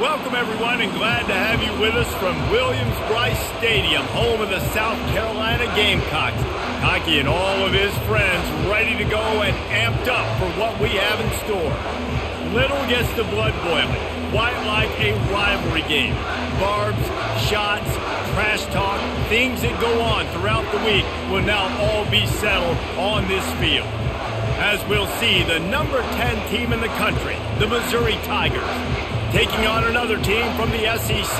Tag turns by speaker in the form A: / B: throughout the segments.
A: Welcome, everyone, and glad to have you with us from Williams-Brice Stadium, home of the South Carolina Gamecocks. Cocky and all of his friends ready to go and amped up for what we have in store. Little gets the blood boiling, quite like a rivalry game. Barbs, shots, trash talk, things that go on throughout the week will now all be settled on this field. As we'll see, the number 10 team in the country, the Missouri Tigers, taking on another team from the SEC,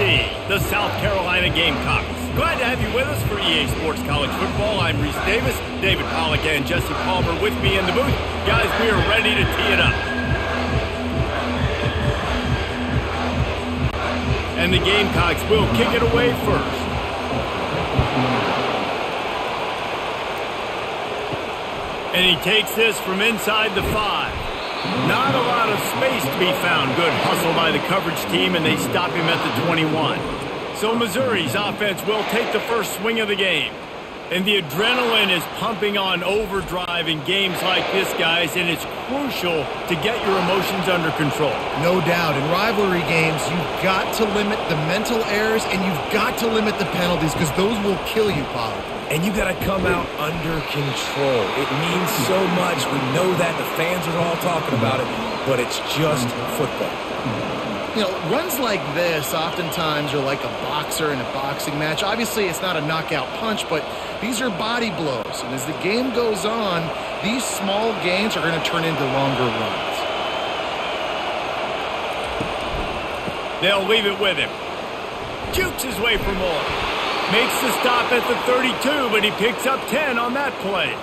A: the South Carolina Gamecocks. Glad to have you with us for EA Sports College Football. I'm Reese Davis, David Pollack and Jesse Palmer with me in the booth. Guys, we are ready to tee it up. And the Gamecocks will kick it away first. And he takes this from inside the five. Not a lot of space to be found. Good hustle by the coverage team, and they stop him at the 21. So Missouri's offense will take the first swing of the game. And the adrenaline is pumping on overdrive in games like this, guys, and it's crucial to get your emotions under control.
B: No doubt. In rivalry games, you've got to limit the mental errors and you've got to limit the penalties because those will kill you, Paul.
C: And you got to come out under control. It means so much. We know that. The fans are all talking about it, but it's just football.
B: You know, runs like this oftentimes are like a boxer in a boxing match. Obviously, it's not a knockout punch, but these are body blows. And as the game goes on, these small gains are going to turn into longer runs.
A: They'll leave it with him. Jukes his way for more. Makes the stop at the 32, but he picks up 10 on that play.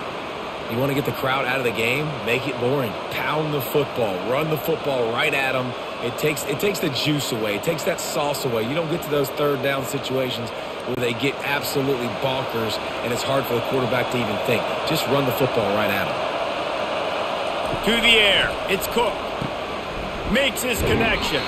C: You want to get the crowd out of the game? Make it boring. Pound the football. Run the football right at them. It takes, it takes the juice away. It takes that sauce away. You don't get to those third down situations where they get absolutely bonkers and it's hard for the quarterback to even think. Just run the football right at them.
A: To the air. It's Cook. Makes his connection.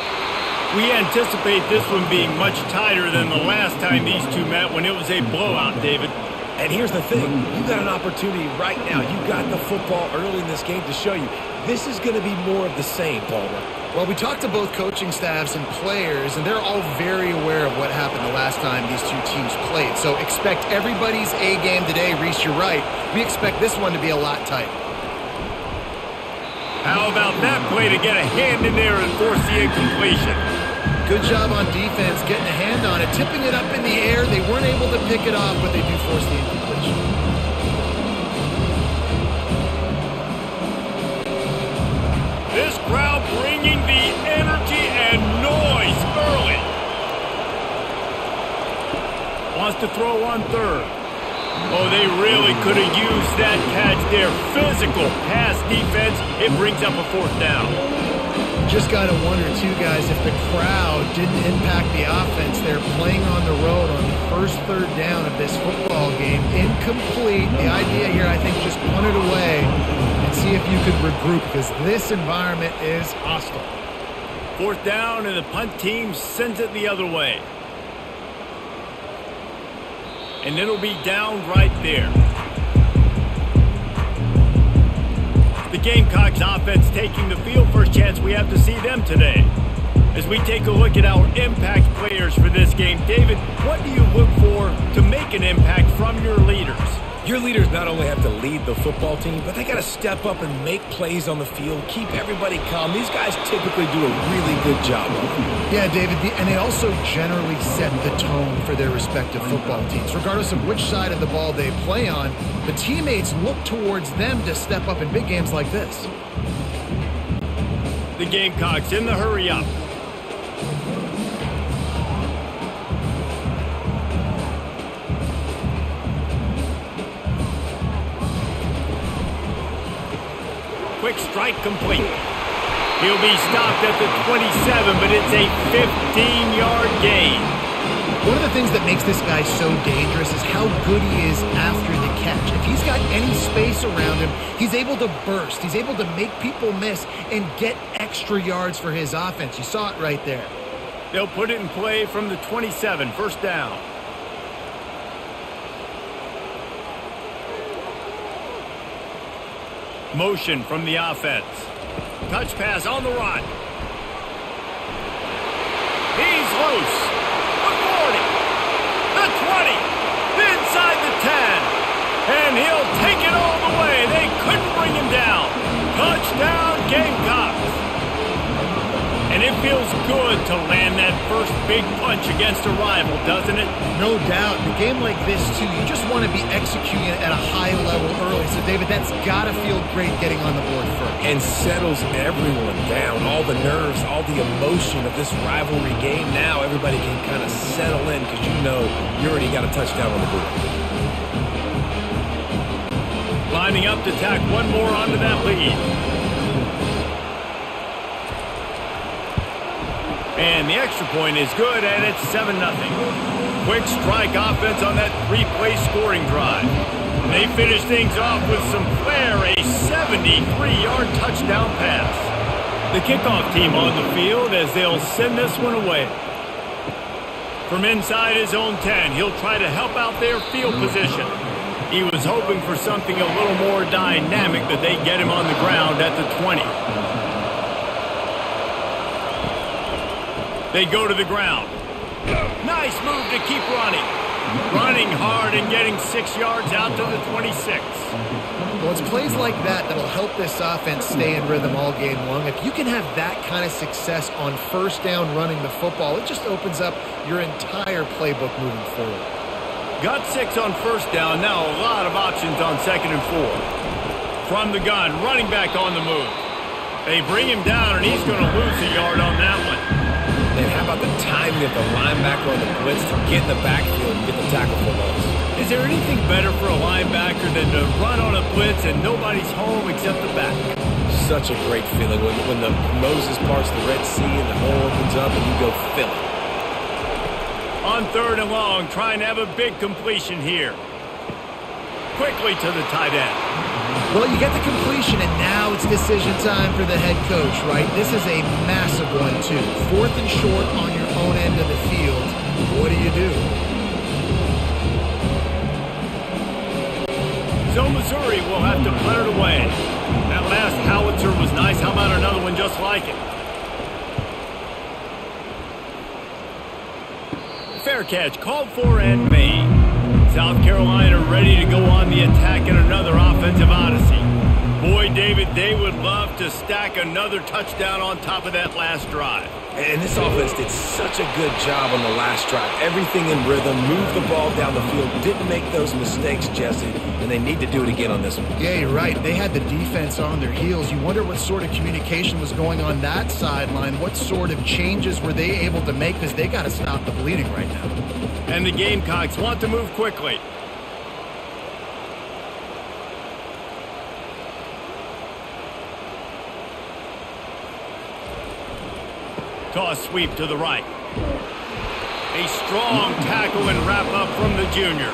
A: We anticipate this one being much tighter than the last time these two met when it was a blowout, David.
C: And here's the thing. Mm-hmm. You got an opportunity right now. You got the football early in this game to show you. This is going to be more of the same, Palmer.
B: Well, we talked to both coaching staffs and players, and they're all very aware of what happened the last time these two teams played. So expect everybody's A game today. Reese, you're right. We expect this one to be a lot tighter.
A: How about that play to get a hand in there and force the incompletion?
B: Good job on defense getting a hand on it, tipping it up in the air. They weren't able to pick it off, but they do force the incompletion.
A: This crowd bringing the energy and noise early. Wants to throw on third. Oh, they really could have used that catch there. Physical pass defense. It brings up a fourth down
B: just got to wonder, too, guys, if the crowd didn't impact the offense. They're playing on the road on the first third down of this football game. Incomplete. The idea here, I think, just punt it away and see if you could regroup because this environment is hostile.
A: Fourth down, and the punt team sends it the other way. And it'll be down right there. The Gamecocks offense taking the field. First chance we have to see them today. As we take a look at our impact players for this game, David, what do you look for to make an impact from your leaders?
C: Your leaders not only have to lead the football team, but they got to step up and make plays on the field, keep everybody calm. These guys typically do a really good job
B: Yeah, David, and they also generally set the tone for their respective football teams. Regardless of which side of the ball they play on, the teammates look towards them to step up in big games like this.
A: The Gamecocks in the hurry up. Quick strike complete. He'll be stopped at the 27, but it's a 15-yard gain.
B: One of the things that makes this guy so dangerous is how good he is after the catch. If he's got any space around him, he's able to burst. He's able to make people miss and get extra yards for his offense. You saw it right there.
A: They'll put it in play from the 27, first down. Motion from the offense. Touch pass on the run. He's loose. The 40. The 20. Inside the 10. And he'll take it all the way. They couldn't bring him down. Touchdown, Gamecocks. And it feels good to land that first big punch against a rival, doesn't it?
B: No doubt. In a game like this, too, you just want to be executing it at a high level early. So, David, that's got to feel great getting on the board first.
C: And settles everyone down. All the nerves, all the emotion of this rivalry game. Now everybody can kind of settle in because you know you already got a touchdown on the board.
A: Lining up to tack one more onto that lead. And the extra point is good, and it's 7-0. Quick strike offense on that three-play scoring drive. And they finish things off with some flair, a 73-yard touchdown pass. The kickoff team on the field as they'll send this one away. From inside his own 10, he'll try to help out their field position. He was hoping for something a little more dynamic that they get him on the ground at the 20. They go to the ground. Nice move to keep running. Running hard and getting six yards out to the 26.
B: Well, it's plays like that that'll help this offense stay in rhythm all game long. If you can have that kind of success on first down running the football, it just opens up your entire playbook moving forward.
A: Got six on first down. Now a lot of options on second and four. From the gun, running back on the move. They bring him down, and he's going to lose a yard on that one.
C: And how about the timing of the linebacker on the blitz to get in the backfield and get the tackle for loss?
A: Is there anything better for a linebacker than to run on a blitz and nobody's home except the back?
C: Such a great feeling when, when the Moses parts the Red Sea and the hole opens up and you go fill it.
A: On third and long, trying to have a big completion here. Quickly to the tight end.
B: Well, you get the completion, and now it's decision time for the head coach, right? This is a massive one, too. Fourth and short on your own end of the field. What do you do?
A: So Missouri will have to put it away. That last howitzer was nice. How about another one just like it? Fair catch, called for and made. South Carolina ready to go on the attack in another offensive odyssey. Boy, David, they would love to stack another touchdown on top of that last drive.
C: And this offense did such a good job on the last drive. Everything in rhythm, moved the ball down the field, didn't make those mistakes, Jesse, and they need to do it again on this one.
B: Yeah, you're right. They had the defense on their heels. You wonder what sort of communication was going on that sideline. What sort of changes were they able to make because they got to stop the bleeding right now.
A: And the Gamecocks want to move quickly. Toss sweep to the right. A strong tackle and wrap up from the junior.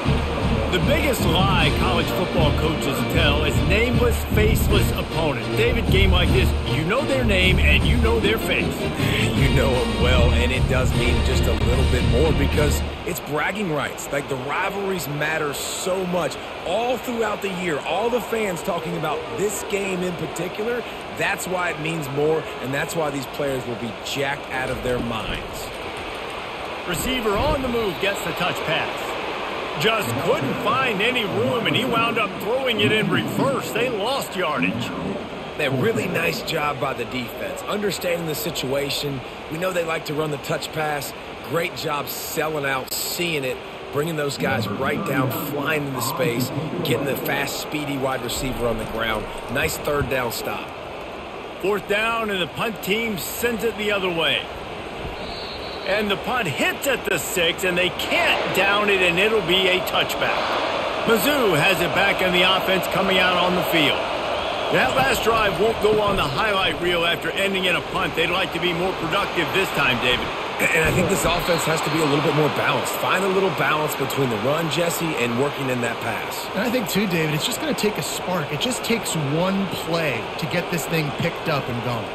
A: The biggest lie college football coaches tell is nameless, faceless opponent. David, game like this, you know their name and you know their face.
C: You know them well, and it does mean just a little bit more because it's bragging rights. Like the rivalries matter so much all throughout the year. All the fans talking about this game in particular. That's why it means more, and that's why these players will be jacked out of their minds.
A: Receiver on the move gets the touch pass. Just couldn't find any room, and he wound up throwing it in reverse. They lost yardage.
C: That really nice job by the defense, understanding the situation. We know they like to run the touch pass. Great job selling out, seeing it, bringing those guys right down, flying into space, getting the fast, speedy wide receiver on the ground. Nice third down stop.
A: Fourth down, and the punt team sends it the other way. And the punt hits at the six, and they can't down it, and it'll be a touchback. Mizzou has it back in the offense coming out on the field. That last drive won't go on the highlight reel after ending in a punt. They'd like to be more productive this time, David.
C: And I think this offense has to be a little bit more balanced. Find a little balance between the run, Jesse, and working in that pass.
B: And I think, too, David, it's just going to take a spark. It just takes one play to get this thing picked up and going.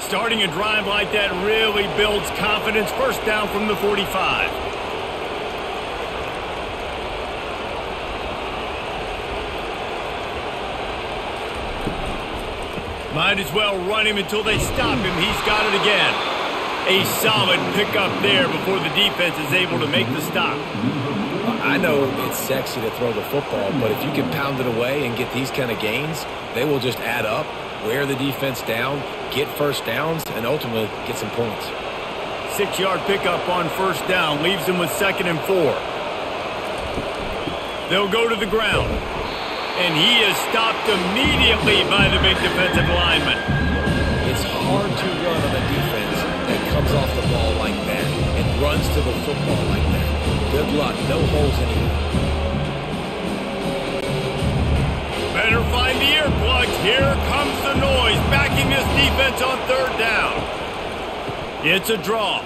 A: Starting a drive like that really builds confidence. First down from the 45. Might as well run him until they stop him. He's got it again. A solid pickup there before the defense is able to make the stop.
C: I know it's sexy to throw the football, but if you can pound it away and get these kind of gains, they will just add up, wear the defense down, get first downs, and ultimately get some points.
A: Six-yard pickup on first down leaves them with second and four. They'll go to the ground. And he is stopped immediately by the big defensive lineman.
C: It's hard to run on a defense that comes off the ball like that and runs to the football like that. Good luck. No holes anywhere.
A: Better find the earplugs. Here comes the noise, backing this defense on third down. It's a draw.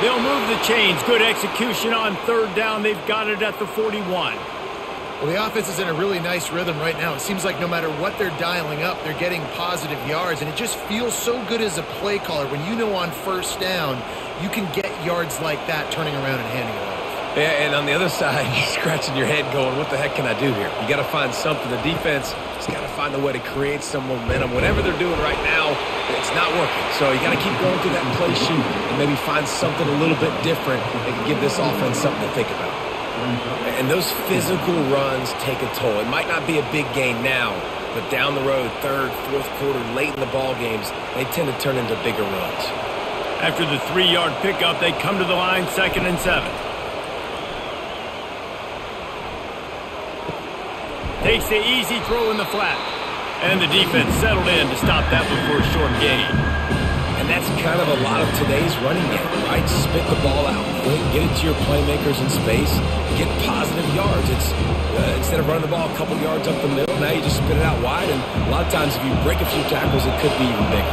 A: They'll move the chains. Good execution on third down. They've got it at the 41.
B: Well, the offense is in a really nice rhythm right now. It seems like no matter what they're dialing up, they're getting positive yards, and it just feels so good as a play caller when you know on first down you can get yards like that turning around and handing it off.
C: Yeah, and on the other side, you're scratching your head going, what the heck can I do here? You got to find something. The defense has got to find a way to create some momentum. Whatever they're doing right now, it's not working. So you got to keep going through that play sheet and maybe find something a little bit different that can give this offense something to think about. And those physical runs take a toll. It might not be a big gain now, but down the road, third, fourth quarter, late in the ball games, they tend to turn into bigger runs.
A: After the three-yard pickup, they come to the line second and seven. Takes the easy throw in the flat. And the defense settled in to stop that one for a short gain.
C: That's kind of a lot of today's running game, right? Spit the ball out quick, get it to your playmakers in space, get positive yards. It's uh, Instead of running the ball a couple yards up the middle, now you just spit it out wide. And a lot of times if you break a few tackles, it could be even bigger.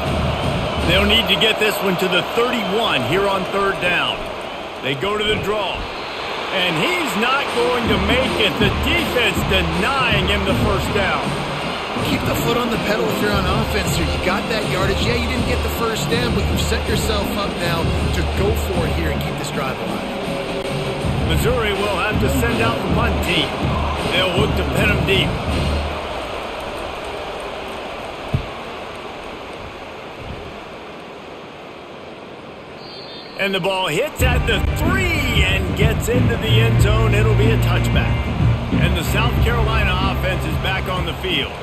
A: They'll need to get this one to the 31 here on third down. They go to the draw. And he's not going to make it. The defense denying him the first down.
B: Keep the foot on the pedal if you're on offense here. You got that yardage. Yeah, you didn't get the first down, but you've set yourself up now to go for it here and keep this drive alive.
A: Missouri will have to send out the punt team. They'll look to pin him deep. And the ball hits at the three and gets into the end zone. It'll be a touchback. And the South Carolina offense is back on the field.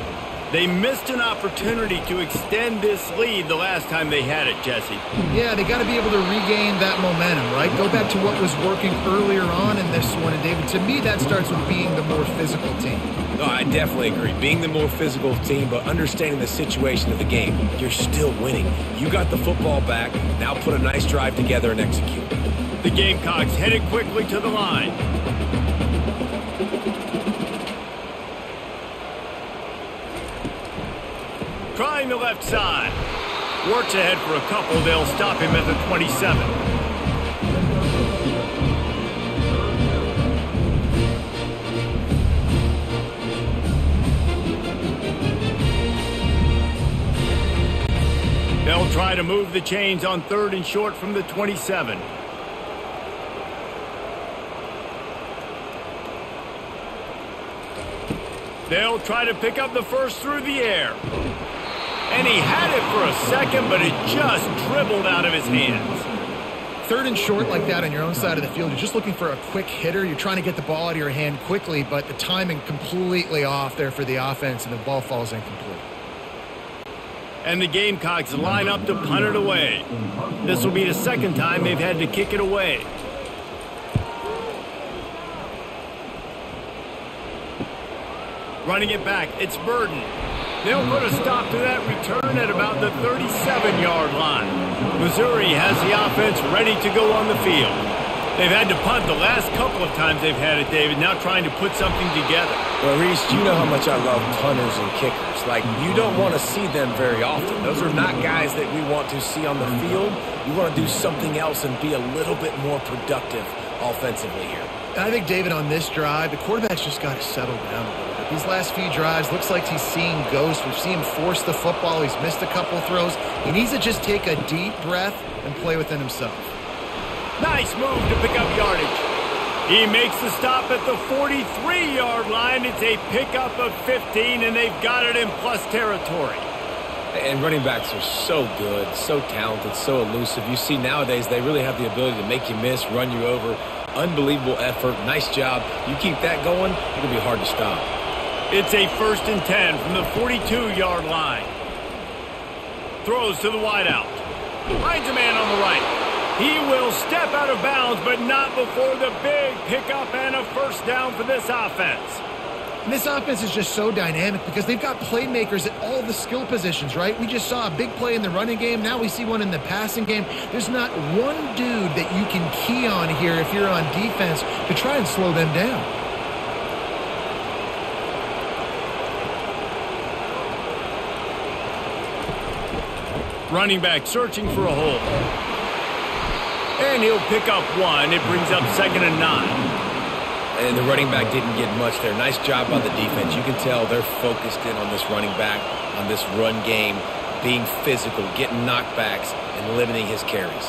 A: They missed an opportunity to extend this lead the last time they had it, Jesse.
B: Yeah, they got to be able to regain that momentum, right? Go back to what was working earlier on in this one. And, David, to me, that starts with being the more physical team.
C: No, I definitely agree. Being the more physical team, but understanding the situation of the game. You're still winning. You got the football back. Now put a nice drive together and execute.
A: The Gamecocks headed quickly to the line. Trying the left side. Works ahead for a couple. They'll stop him at the 27. They'll try to move the chains on third and short from the 27. They'll try to pick up the first through the air. And he had it for a second, but it just dribbled out of his hands.
B: Third and short like that on your own side of the field, you're just looking for a quick hitter. You're trying to get the ball out of your hand quickly, but the timing completely off there for the offense, and the ball falls incomplete.
A: And the Gamecocks line up to punt it away. This will be the second time they've had to kick it away. Running it back, it's Burden. They'll put a stop to that return at about the 37-yard line. Missouri has the offense ready to go on the field. They've had to punt the last couple of times they've had it, David, now trying to put something together.
C: Well, Reese, you know how much I love punters and kickers. Like, you don't want to see them very often. Those are not guys that we want to see on the field. You want to do something else and be a little bit more productive offensively here.
B: I think, David, on this drive, the quarterback's just got to settle down a little bit. These last few drives, looks like he's seeing ghosts. We've seen him force the football. He's missed a couple throws. He needs to just take a deep breath and play within himself.
A: Nice move to pick up yardage. He makes the stop at the 43-yard line. It's a pickup of 15, and they've got it in plus territory.
C: And running backs are so good, so talented, so elusive. You see nowadays they really have the ability to make you miss, run you over. Unbelievable effort. Nice job. You keep that going, it'll be hard to stop.
A: It's a first and 10 from the 42-yard line. Throws to the wideout. Finds a man on the right. He will step out of bounds, but not before the big pickup and a first down for this offense.
B: And this offense is just so dynamic because they've got playmakers at all the skill positions, right? We just saw a big play in the running game. Now we see one in the passing game. There's not one dude that you can key on here if you're on defense to try and slow them down.
A: Running back searching for a hole. And he'll pick up one. It brings up second and nine.
C: And the running back didn't get much there. Nice job by the defense. You can tell they're focused in on this running back, on this run game, being physical, getting knockbacks, and limiting his carries.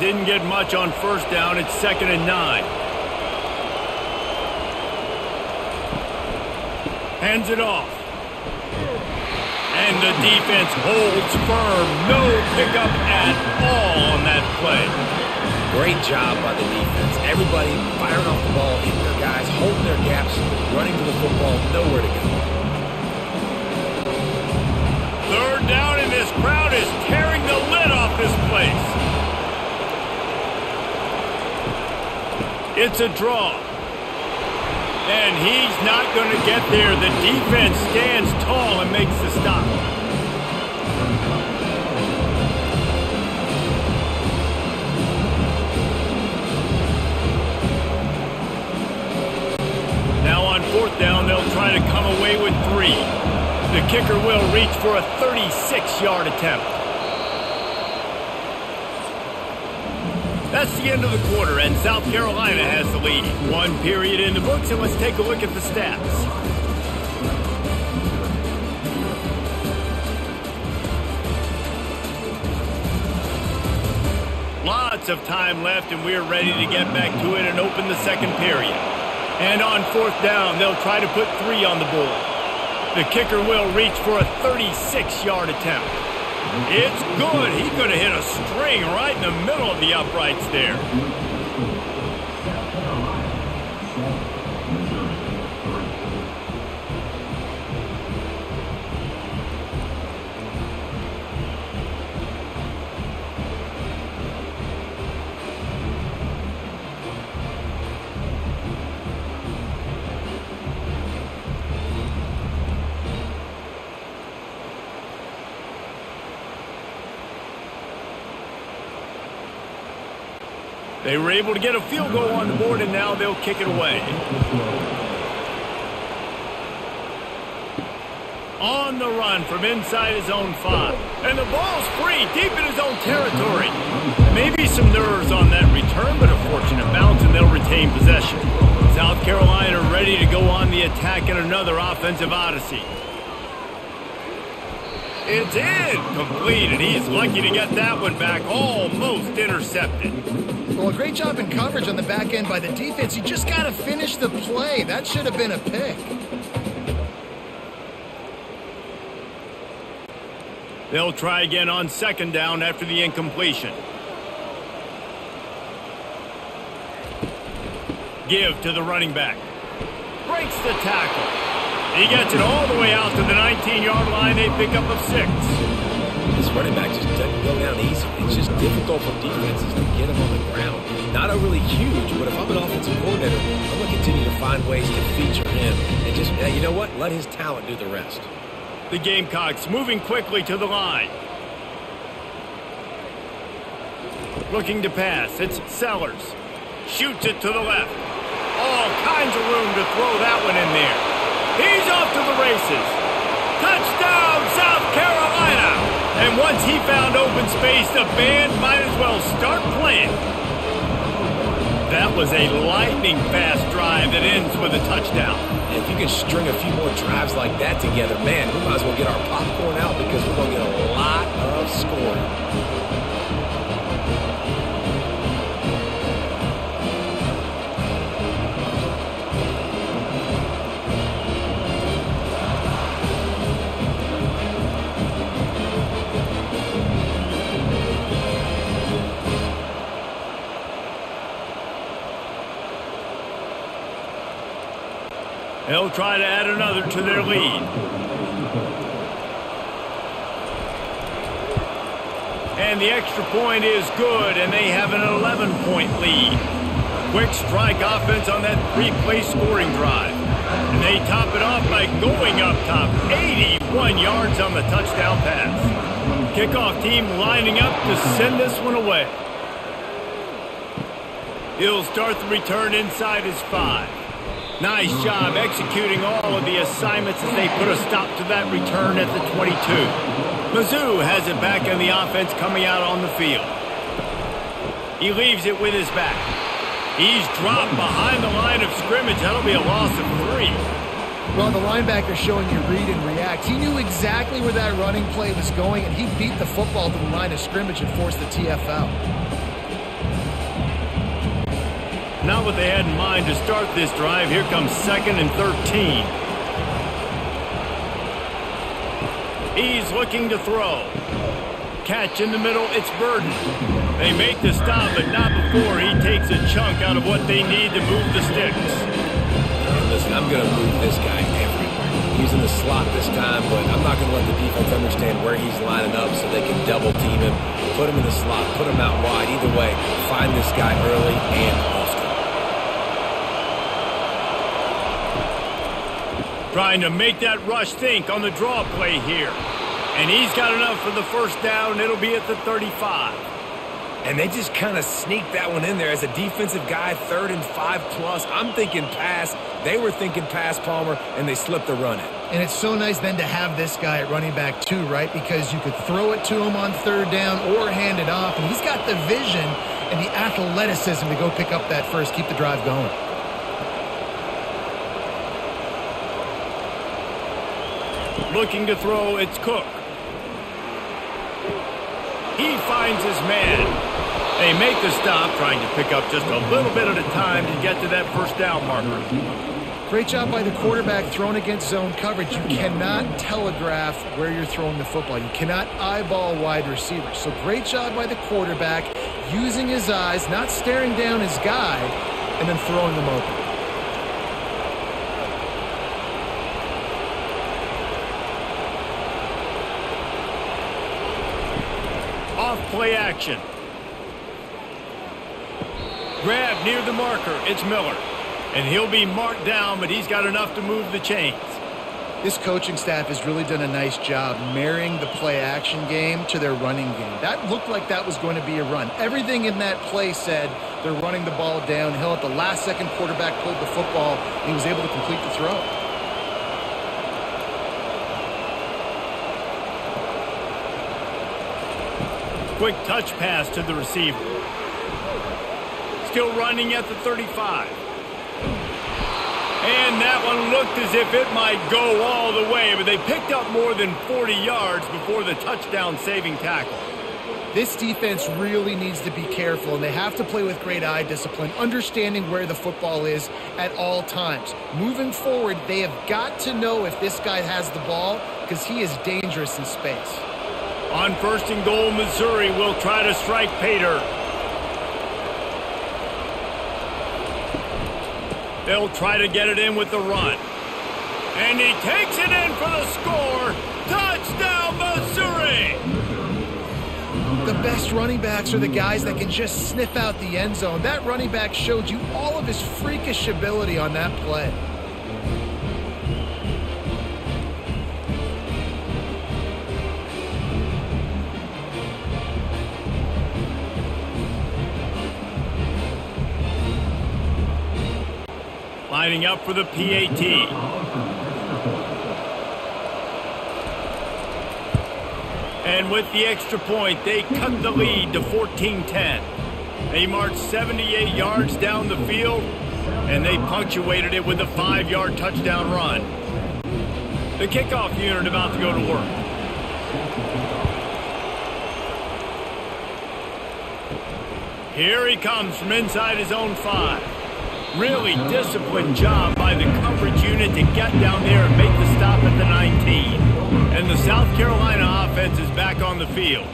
A: Didn't get much on first down. It's second and nine. Hands it off. And the defense holds firm. No pickup at all on that play.
C: Great job by the defense. Everybody firing off the ball, hitting their guys, holding their gaps, running to the football, nowhere to go.
A: Third down, and this crowd is tearing the lid off this place. It's a draw. And he's not going to get there. The defense stands tall and makes the stop. Now on fourth down, they'll try to come away with three. The kicker will reach for a 36-yard attempt. That's the end of the quarter, and South Carolina has the lead. One period in the books, and let's take a look at the stats. Lots of time left, and we're ready to get back to it and open the second period. And on fourth down, they'll try to put three on the board. The kicker will reach for a 36-yard attempt. It's good. He could have hit a string right in the middle of the uprights there. Able to get a field goal on the board, and now they'll kick it away. On the run from inside his own five. And the ball's free, deep in his own territory. Maybe some nerves on that return, but a fortunate bounce, and they'll retain possession. South Carolina ready to go on the attack in another offensive odyssey. It's in, complete, and he's lucky to get that one back, almost intercepted.
B: Well, a great job in coverage on the back end by the defense. You just got to finish the play. That should have been a pick.
A: They'll try again on second down after the incompletion. Give to the running back. Breaks the tackle. He gets it all the way out to the 19-yard line. They pick up a six.
C: This running back just doesn't go down easy. It's just difficult for defenses to get him on the ground. Not overly huge, but if I'm an offensive coordinator, I'm going to continue to find ways to feature him and just, you know what? Let his talent do the rest.
A: The Gamecocks moving quickly to the line. Looking to pass. It's Sellers. Shoots it to the left. All kinds of room to throw that one in there. He's off to the races. Touchdown, South Carolina! And once he found open space, the band might as well start playing. That was a lightning-fast drive that ends with a touchdown.
C: If you can string a few more drives like that together, man, we might as well get our popcorn out because we're going to get a lot of scoring.
A: They'll try to add another to their lead. And the extra point is good, and they have an 11-point lead. Quick strike offense on that three-play scoring drive. And they top it off by going up top. 81 yards on the touchdown pass. Kickoff team lining up to send this one away. He'll start the return inside his five. Nice job executing all of the assignments as they put a stop to that return at the 22. Mizzou has it back in the offense coming out on the field. He leaves it with his back. He's dropped behind the line of scrimmage. That'll be a loss of three.
B: Well, the linebacker showing you read and react. He knew exactly where that running play was going, and he beat the football to the line of scrimmage and forced the TFL.
A: Not what they had in mind to start this drive. Here comes second and 13. He's looking to throw. Catch in the middle, it's Burden. They make the stop, but not before he takes a chunk out of what they need to move the sticks.
C: listen, I'm going to move this guy everywhere. He's in the slot this time, but I'm not going to let the defense understand where he's lining up so they can double team him, put him in the slot, put him out wide. Either way, find this guy early and often.
A: Trying to make that rush think on the draw play here. And he's got enough for the first down. It'll be at the 35.
C: And they just kind of sneaked that one in there as a defensive guy, third and five plus. I'm thinking pass. They were thinking pass, Palmer, and they slipped the run it.
B: And it's so nice then to have this guy at running back too, right? Because you could throw it to him on third down or hand it off. And he's got the vision and the athleticism to go pick up that first, keep the drive going.
A: Looking to throw, it's Cook. He finds his man. They make the stop, trying to pick up just a little bit at a time to get to that first down marker.
B: Great job by the quarterback thrown against zone coverage. You cannot telegraph where you're throwing the football. You cannot eyeball wide receivers. So great job by the quarterback using his eyes, not staring down his guy, and then throwing them open.
A: Off play action. Grab near the marker. It's Miller. And he'll be marked down, but he's got enough to move the chains.
B: This coaching staff has really done a nice job marrying the play action game to their running game. That looked like that was going to be a run. Everything in that play said they're running the ball downhill. At the last second, quarterback pulled the football, and he was able to complete the throw.
A: Quick touch pass to the receiver. Still running at the 35. And that one looked as if it might go all the way, but they picked up more than 40 yards before the touchdown saving tackle.
B: This defense really needs to be careful, and they have to play with great eye discipline, understanding where the football is at all times. Moving forward, they have got to know if this guy has the ball because he is dangerous in space.
A: On first and goal, Missouri will try to strike paydirt. They'll try to get it in with the run. And he takes it in for the score. Touchdown, Missouri!
B: The best running backs are the guys that can just sniff out the end zone. That running back showed you all of his freakish ability on that play.
A: Lining up for the PAT. And with the extra point, they cut the lead to 14-10. They marched 78 yards down the field, and they punctuated it with a five-yard touchdown run. The kickoff unit about to go to work. Here he comes from inside his own five. Really disciplined job by the coverage unit to get down there and make the stop at the 19. And the South Carolina offense is back on the field.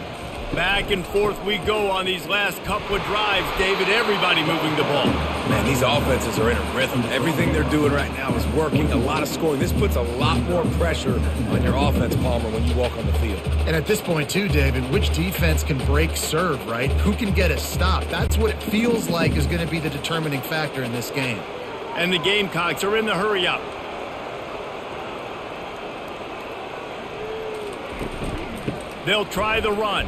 A: Back and forth we go on these last couple of drives, David. Everybody moving the ball.
C: Man, these offenses are in a rhythm. Everything they're doing right now is working. A lot of scoring. This puts a lot more pressure on your offense, Palmer, when you walk on the field.
B: And at this point, too, David, which defense can break serve, right? Who can get a stop? That's what it feels like is going to be the determining factor in this game.
A: And the Gamecocks are in the hurry up. They'll try the run.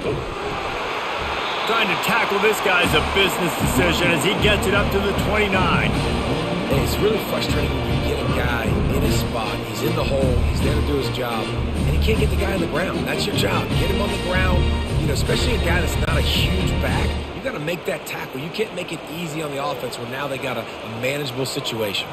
A: Trying to tackle this guy's a business decision as he gets it up to the 29.
C: And it's really frustrating when you get a guy in his spot. He's in the hole. He's there to do his job. And he can't get the guy on the ground. That's your job. Get him on the ground. You know, especially a guy that's not a huge back. You got to make that tackle. You can't make it easy on the offense when now they got a, a manageable situation.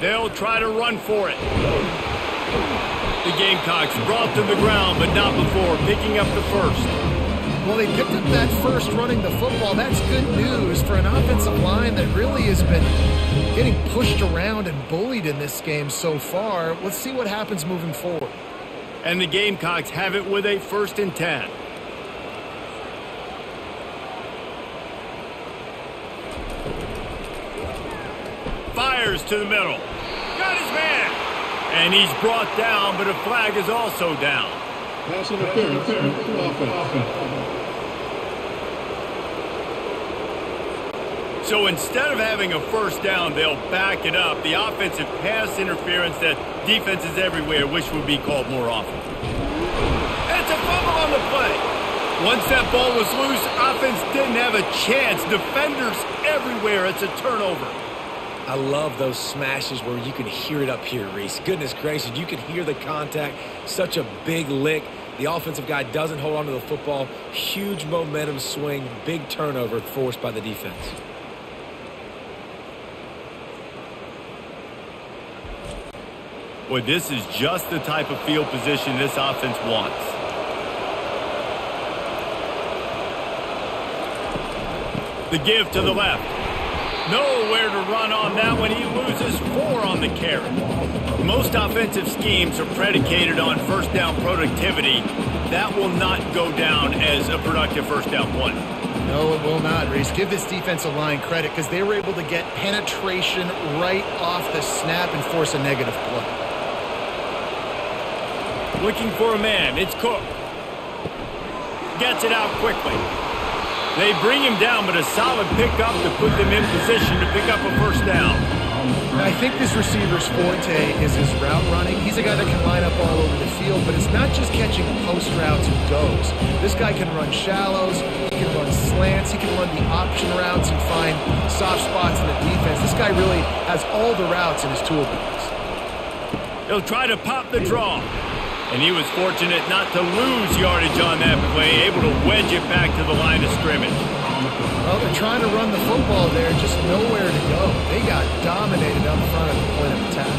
A: They'll try to run for it. The Gamecocks brought to the ground, but not before picking up the first.
B: Well, they picked up that first running the football. That's good news for an offensive line that really has been getting pushed around and bullied in this game so far. Let's see what happens moving forward.
A: And the Gamecocks have it with a first and 10. Fires to the middle. Got his man. And he's brought down, but a flag is also down.
D: Pass interference. Offense.
A: So instead of having a first down, they'll back it up. The offensive pass interference that defenses everywhere wish would be called more often. It's a fumble on the play. Once that ball was loose, offense didn't have a chance. Defenders everywhere. It's a turnover.
C: I love those smashes where you can hear it up here, Reese. Goodness gracious, you can hear the contact. Such a big lick. The offensive guy doesn't hold on to the football. Huge momentum swing, big turnover forced by the defense.
A: Boy, this is just the type of field position this offense wants. The give to the left. Nowhere to run on that one. He loses four on the carry. Most offensive schemes are predicated on first down productivity. That will not go down as a productive first down play.
B: No, it will not, Reese. Give this defensive line credit because they were able to get penetration right off the snap and force a negative play.
A: Looking for a man. It's Cook. Gets it out quickly. They bring him down, but a solid pickup to put them in position to pick up a first down.
B: I think this receiver's forte is his route running. He's a guy that can line up all over the field, but it's not just catching post routes and goes. This guy can run shallows, he can run slants, he can run the option routes and find soft spots in the defense. This guy really has all the routes in his toolbox.
A: He'll try to pop the draw. And he was fortunate not to lose yardage on that play, able to wedge it back to the line of scrimmage.
B: Well, they're trying to run the football there, just nowhere to go. They got dominated up front at the point of attack.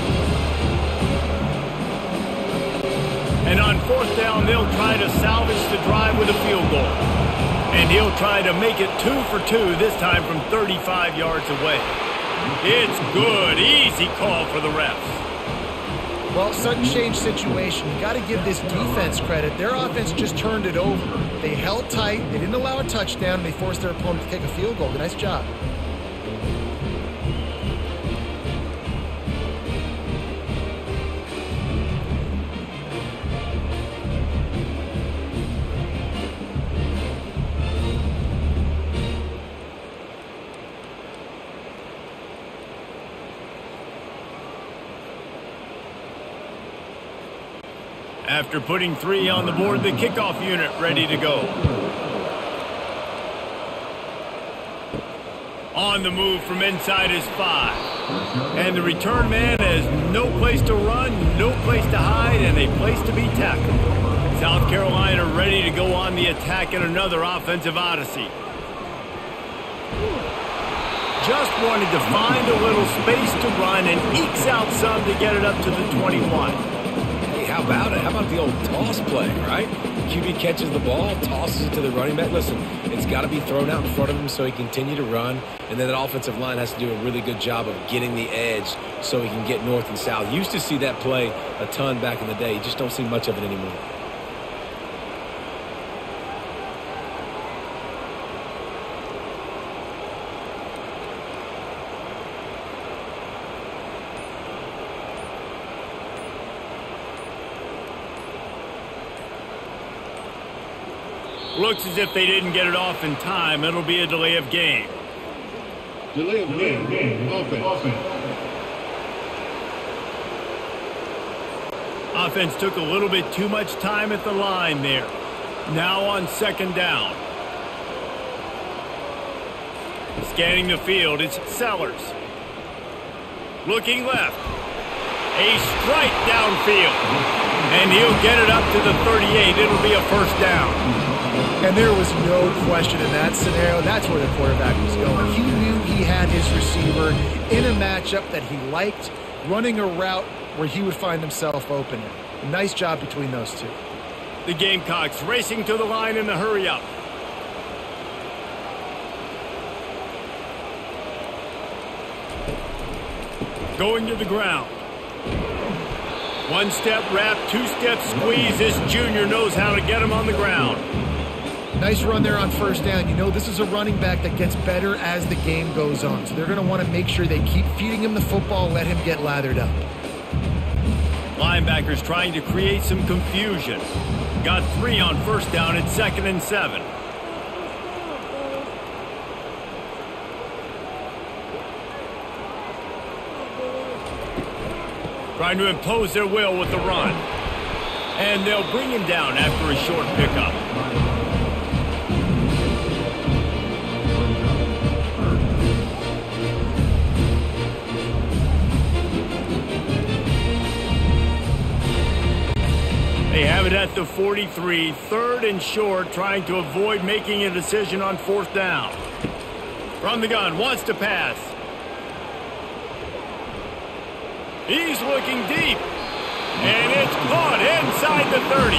A: And on fourth down, they'll try to salvage the drive with a field goal. And he'll try to make it two for two, this time from 35 yards away. It's good. Easy call for the refs.
B: Well, sudden change situation. You got to give this defense credit. Their offense just turned it over. They held tight. They didn't allow a touchdown. And they forced their opponent to kick a field goal. Nice job.
A: After putting three on the board, the kickoff unit ready to go. On the move from inside is five. And the return man has no place to run, no place to hide, and a place to be tackled. South Carolina ready to go on the attack in another offensive odyssey. Just wanted to find a little space to run and ekes out some to get it up to the 21.
C: How about it? How about the old toss play, right? QB catches the ball, tosses it to the running back. Listen, it's got to be thrown out in front of him so he can continue to run. And then that offensive line has to do a really good job of getting the edge so he can get north and south. Used to see that play a ton back in the day. You just don't see much of it anymore.
A: Looks as if they didn't get it off in time. It'll be a delay of game.
D: Delay of game. Offense.
A: Offense took a little bit too much time at the line there. Now on second down. Scanning the field, it's Sellers. Looking left. A strike downfield. And he'll get it up to the 38. It'll be a first down.
B: And there was no question in that scenario. That's where the quarterback was going. He knew he had his receiver in a matchup that he liked, running a route where he would find himself open. Nice job between those two.
A: The Gamecocks racing to the line in the hurry up. Going to the ground. One step wrap, two step squeeze. This junior knows how to get him on the ground.
B: Nice run there on first down. You know, this is a running back that gets better as the game goes on. So they're going to want to make sure they keep feeding him the football, let him get lathered up.
A: Linebackers trying to create some confusion. Got three on first down at second and seven. Trying to impose their will with the run. And they'll bring him down after a short pickup. They have it at the 43, third and short, trying to avoid making a decision on fourth down. From the gun, wants to pass. He's looking deep. And it's caught inside the 30.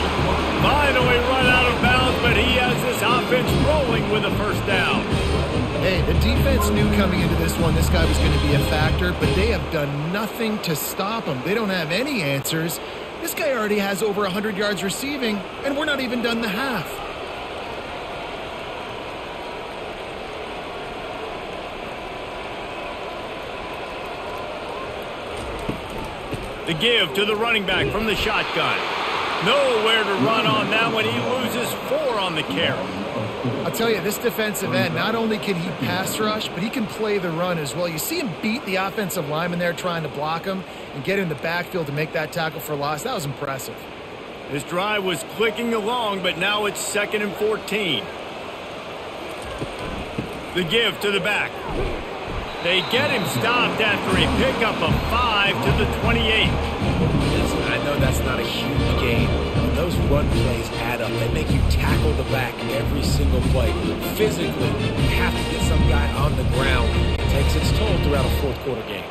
A: Finally run out of bounds, but he has this offense rolling with a first down.
B: Hey, the defense knew coming into this one this guy was going to be a factor, but they have done nothing to stop him. They don't have any answers. This guy already has over 100 yards receiving, and we're not even done the half.
A: The give to the running back from the shotgun. Nowhere to run on that one. He loses four on the carry.
B: I'll tell you, this defensive end, not only can he pass rush, but he can play the run as well. You see him beat the offensive lineman there trying to block him and get in the backfield to make that tackle for loss. That was impressive.
A: This drive was clicking along, but now it's second and 14. The give to the back. They get him stopped after a pickup of five to the 28.
C: Listen, I know that's not a huge game. Run plays add up. They make you tackle the back every single play. Physically, you have to get some guy on the ground. It takes its toll throughout a fourth quarter game.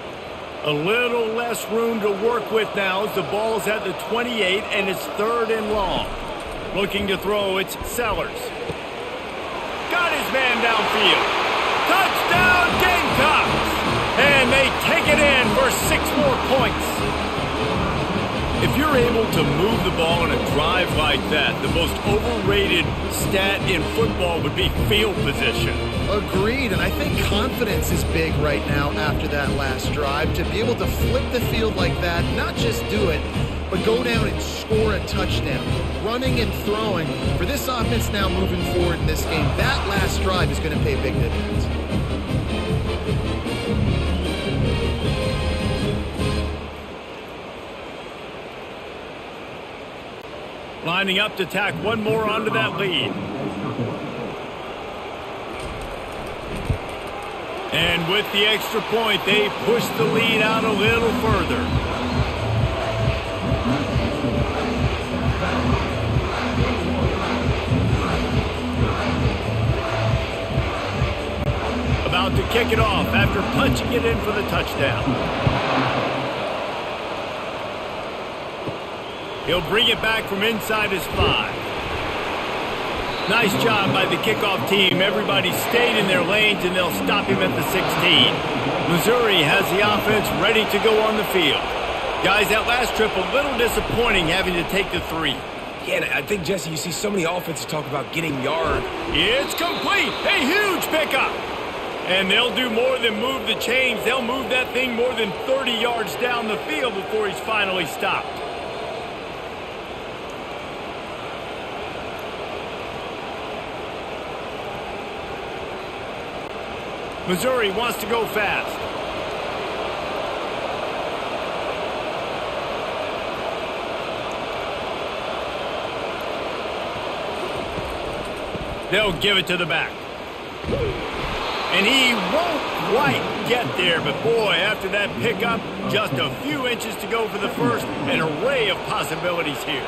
A: A little less room to work with now as the ball's at the 28 and it's third and long. Looking to throw, it's Sellers. Got his man downfield. Touchdown Gamecocks! And they take it in for six more points. If you're able to move the ball in a drive like that, the most overrated stat in football would be field position.
B: Agreed, and I think confidence is big right now after that last drive. To be able to flip the field like that, not just do it, but go down and score a touchdown. Running and throwing. For this offense now moving forward in this game, that last drive is going to pay big dividends.
A: Lining up to tack one more onto that lead. And with the extra point, they push the lead out a little further. About to kick it off after punching it in for the touchdown. He'll bring it back from inside his five. Nice job by the kickoff team. Everybody stayed in their lanes, and they'll stop him at the 16. Missouri has the offense ready to go on the field. Guys, that last trip a little disappointing having to take the three.
C: Yeah, and I think, Jesse, you see so many offenses talk about getting yard.
A: It's complete. A huge pickup. And they'll do more than move the chains. They'll move that thing more than 30 yards down the field before he's finally stopped. Missouri wants to go fast. They'll give it to the back. And he won't quite get there, but boy, after that pickup, just a few inches to go for the first, an array of possibilities here.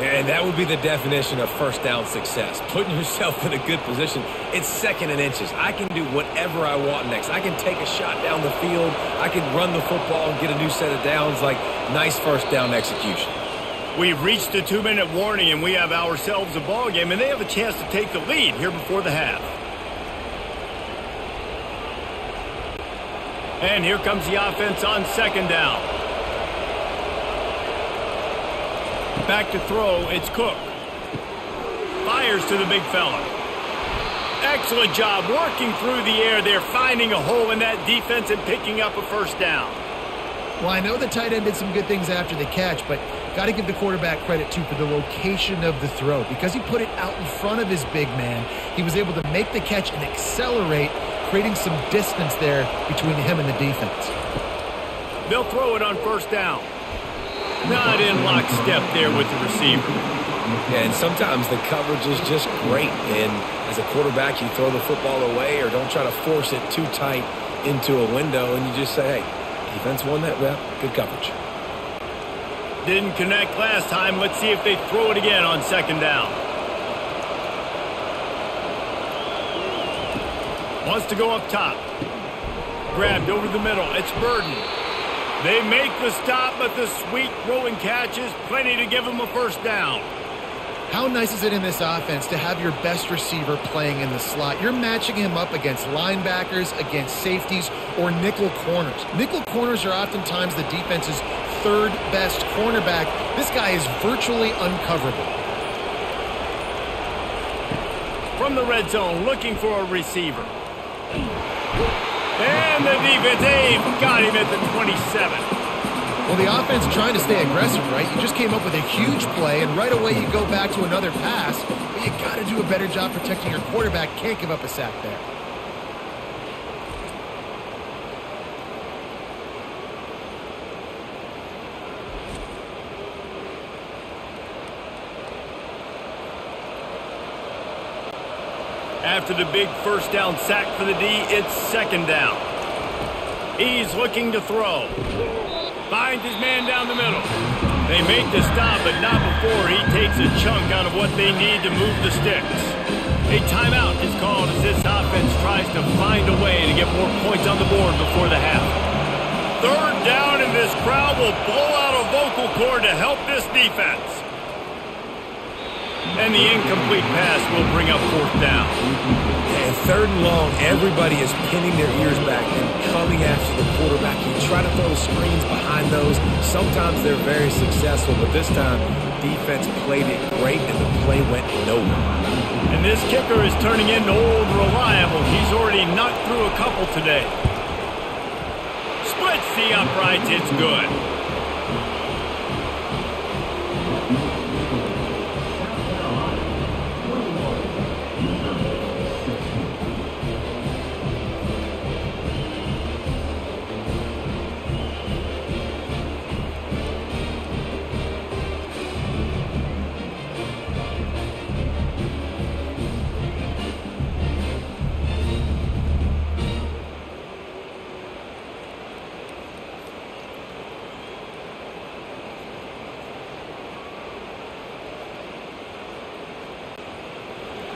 C: And that would be the definition of first down success. Putting yourself in a good position. It's second and inches. I can do whatever I want next. I can take a shot down the field. I can run the football and get a new set of downs. Like, nice first down execution.
A: We've reached the two-minute warning, and we have ourselves a ball game, and they have a chance to take the lead here before the half. And here comes the offense on second down. Back to throw, it's Cook. Fires to the big fella. Excellent job working through the air there, finding a hole in that defense and picking up a first down.
B: Well, I know the tight end did some good things after the catch, but got to give the quarterback credit, too, for the location of the throw. Because he put it out in front of his big man, he was able to make the catch and accelerate, creating some distance there between him and the defense.
A: They'll throw it on first down. Not in lockstep there with the receiver.
C: Yeah, and sometimes the coverage is just great. And as a quarterback, you throw the football away or don't try to force it too tight into a window, and you just say, hey, defense won that rep. Good coverage.
A: Didn't connect last time. Let's see if they throw it again on second down. Wants to go up top. Grabbed over the middle. It's Burden. They make the stop, but the sweet throwing catch is plenty to give them a first down.
B: How nice is it in this offense to have your best receiver playing in the slot? You're matching him up against linebackers, against safeties, or nickel corners. Nickel corners are oftentimes the defense's third best cornerback. This guy is virtually uncoverable.
A: From the red zone, looking for a receiver. And the defense, they've got him at the 27.
B: Well, the offense trying to stay aggressive, right? You just came up with a huge play, and right away you go back to another pass. But you got to do a better job protecting your quarterback. Can't give up a sack there.
A: After the big first down sack for the D, it's second down. He's looking to throw. Finds his man down the middle. They make the stop, but not before he takes a chunk out of what they need to move the sticks. A timeout is called as this offense tries to find a way to get more points on the board before the half. Third down, and this crowd will blow out a vocal cord to help this defense. And the incomplete pass will bring up fourth down.
C: And third and long, everybody is pinning their ears back and coming after the quarterback. You try to throw screens behind those. Sometimes they're very successful, but this time, defense played it great and the play went nowhere.
A: And this kicker is turning into old reliable. He's already knocked through a couple today. Splits the uprights. It's good.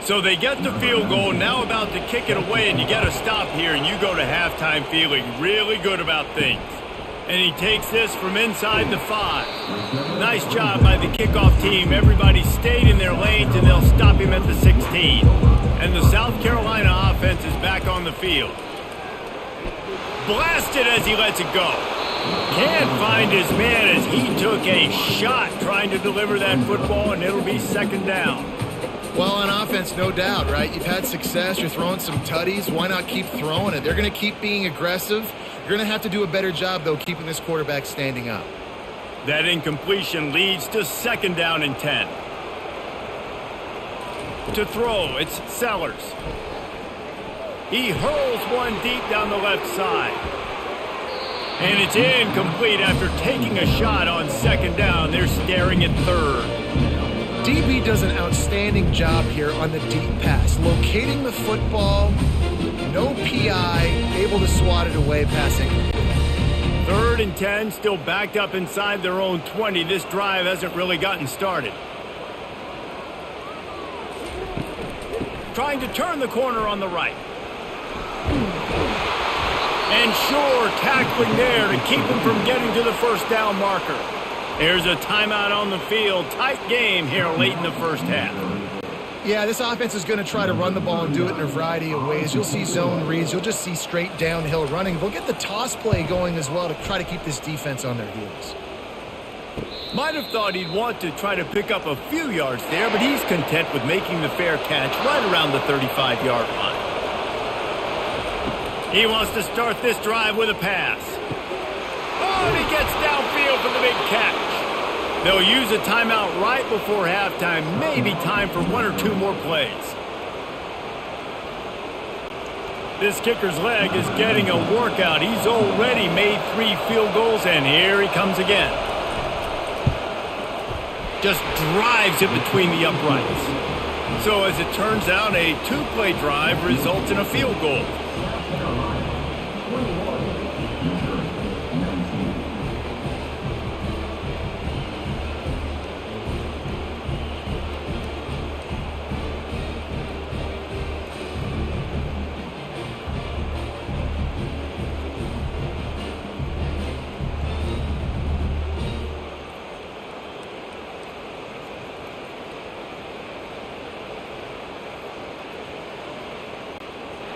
A: So they get the field goal, now about to kick it away, and you got to stop here, and you go to halftime feeling really good about things. And he takes this from inside the five. Nice job by the kickoff team. Everybody stayed in their lanes, and they'll stop him at the 16. And the South Carolina offense is back on the field. Blasted as he lets it go. Can't find his man as he took a shot trying to deliver that football, and it'll be second down.
B: Well, on offense, no doubt, right? You've had success. You're throwing some tutties. Why not keep throwing it? They're going to keep being aggressive. You're going to have to do a better job, though, keeping this quarterback standing up.
A: That incompletion leads to second down and 10. To throw, it's Sellers. He hurls one deep down the left side. And it's incomplete after taking a shot on second down. They're staring at third.
B: DB does an outstanding job here on the deep pass. Locating the football, no PI, able to swat it away passing.
A: Third and 10, still backed up inside their own 20. This drive hasn't really gotten started. Trying to turn the corner on the right. And sure, tackling there to keep him from getting to the first down marker. There's a timeout on the field. Tight game here late in the first half.
B: Yeah, this offense is going to try to run the ball and do it in a variety of ways. You'll see zone reads. You'll just see straight downhill running. They'll get the toss play going as well to try to keep this defense on their heels.
A: Might have thought he'd want to try to pick up a few yards there, but he's content with making the fair catch right around the 35-yard line. He wants to start this drive with a pass. Oh, and he gets downfield for the big catch. They'll use a timeout right before halftime. Maybe time for one or two more plays. This kicker's leg is getting a workout. He's already made three field goals, and here he comes again. Just drives it between the uprights. So as it turns out, a two-play drive results in a field goal.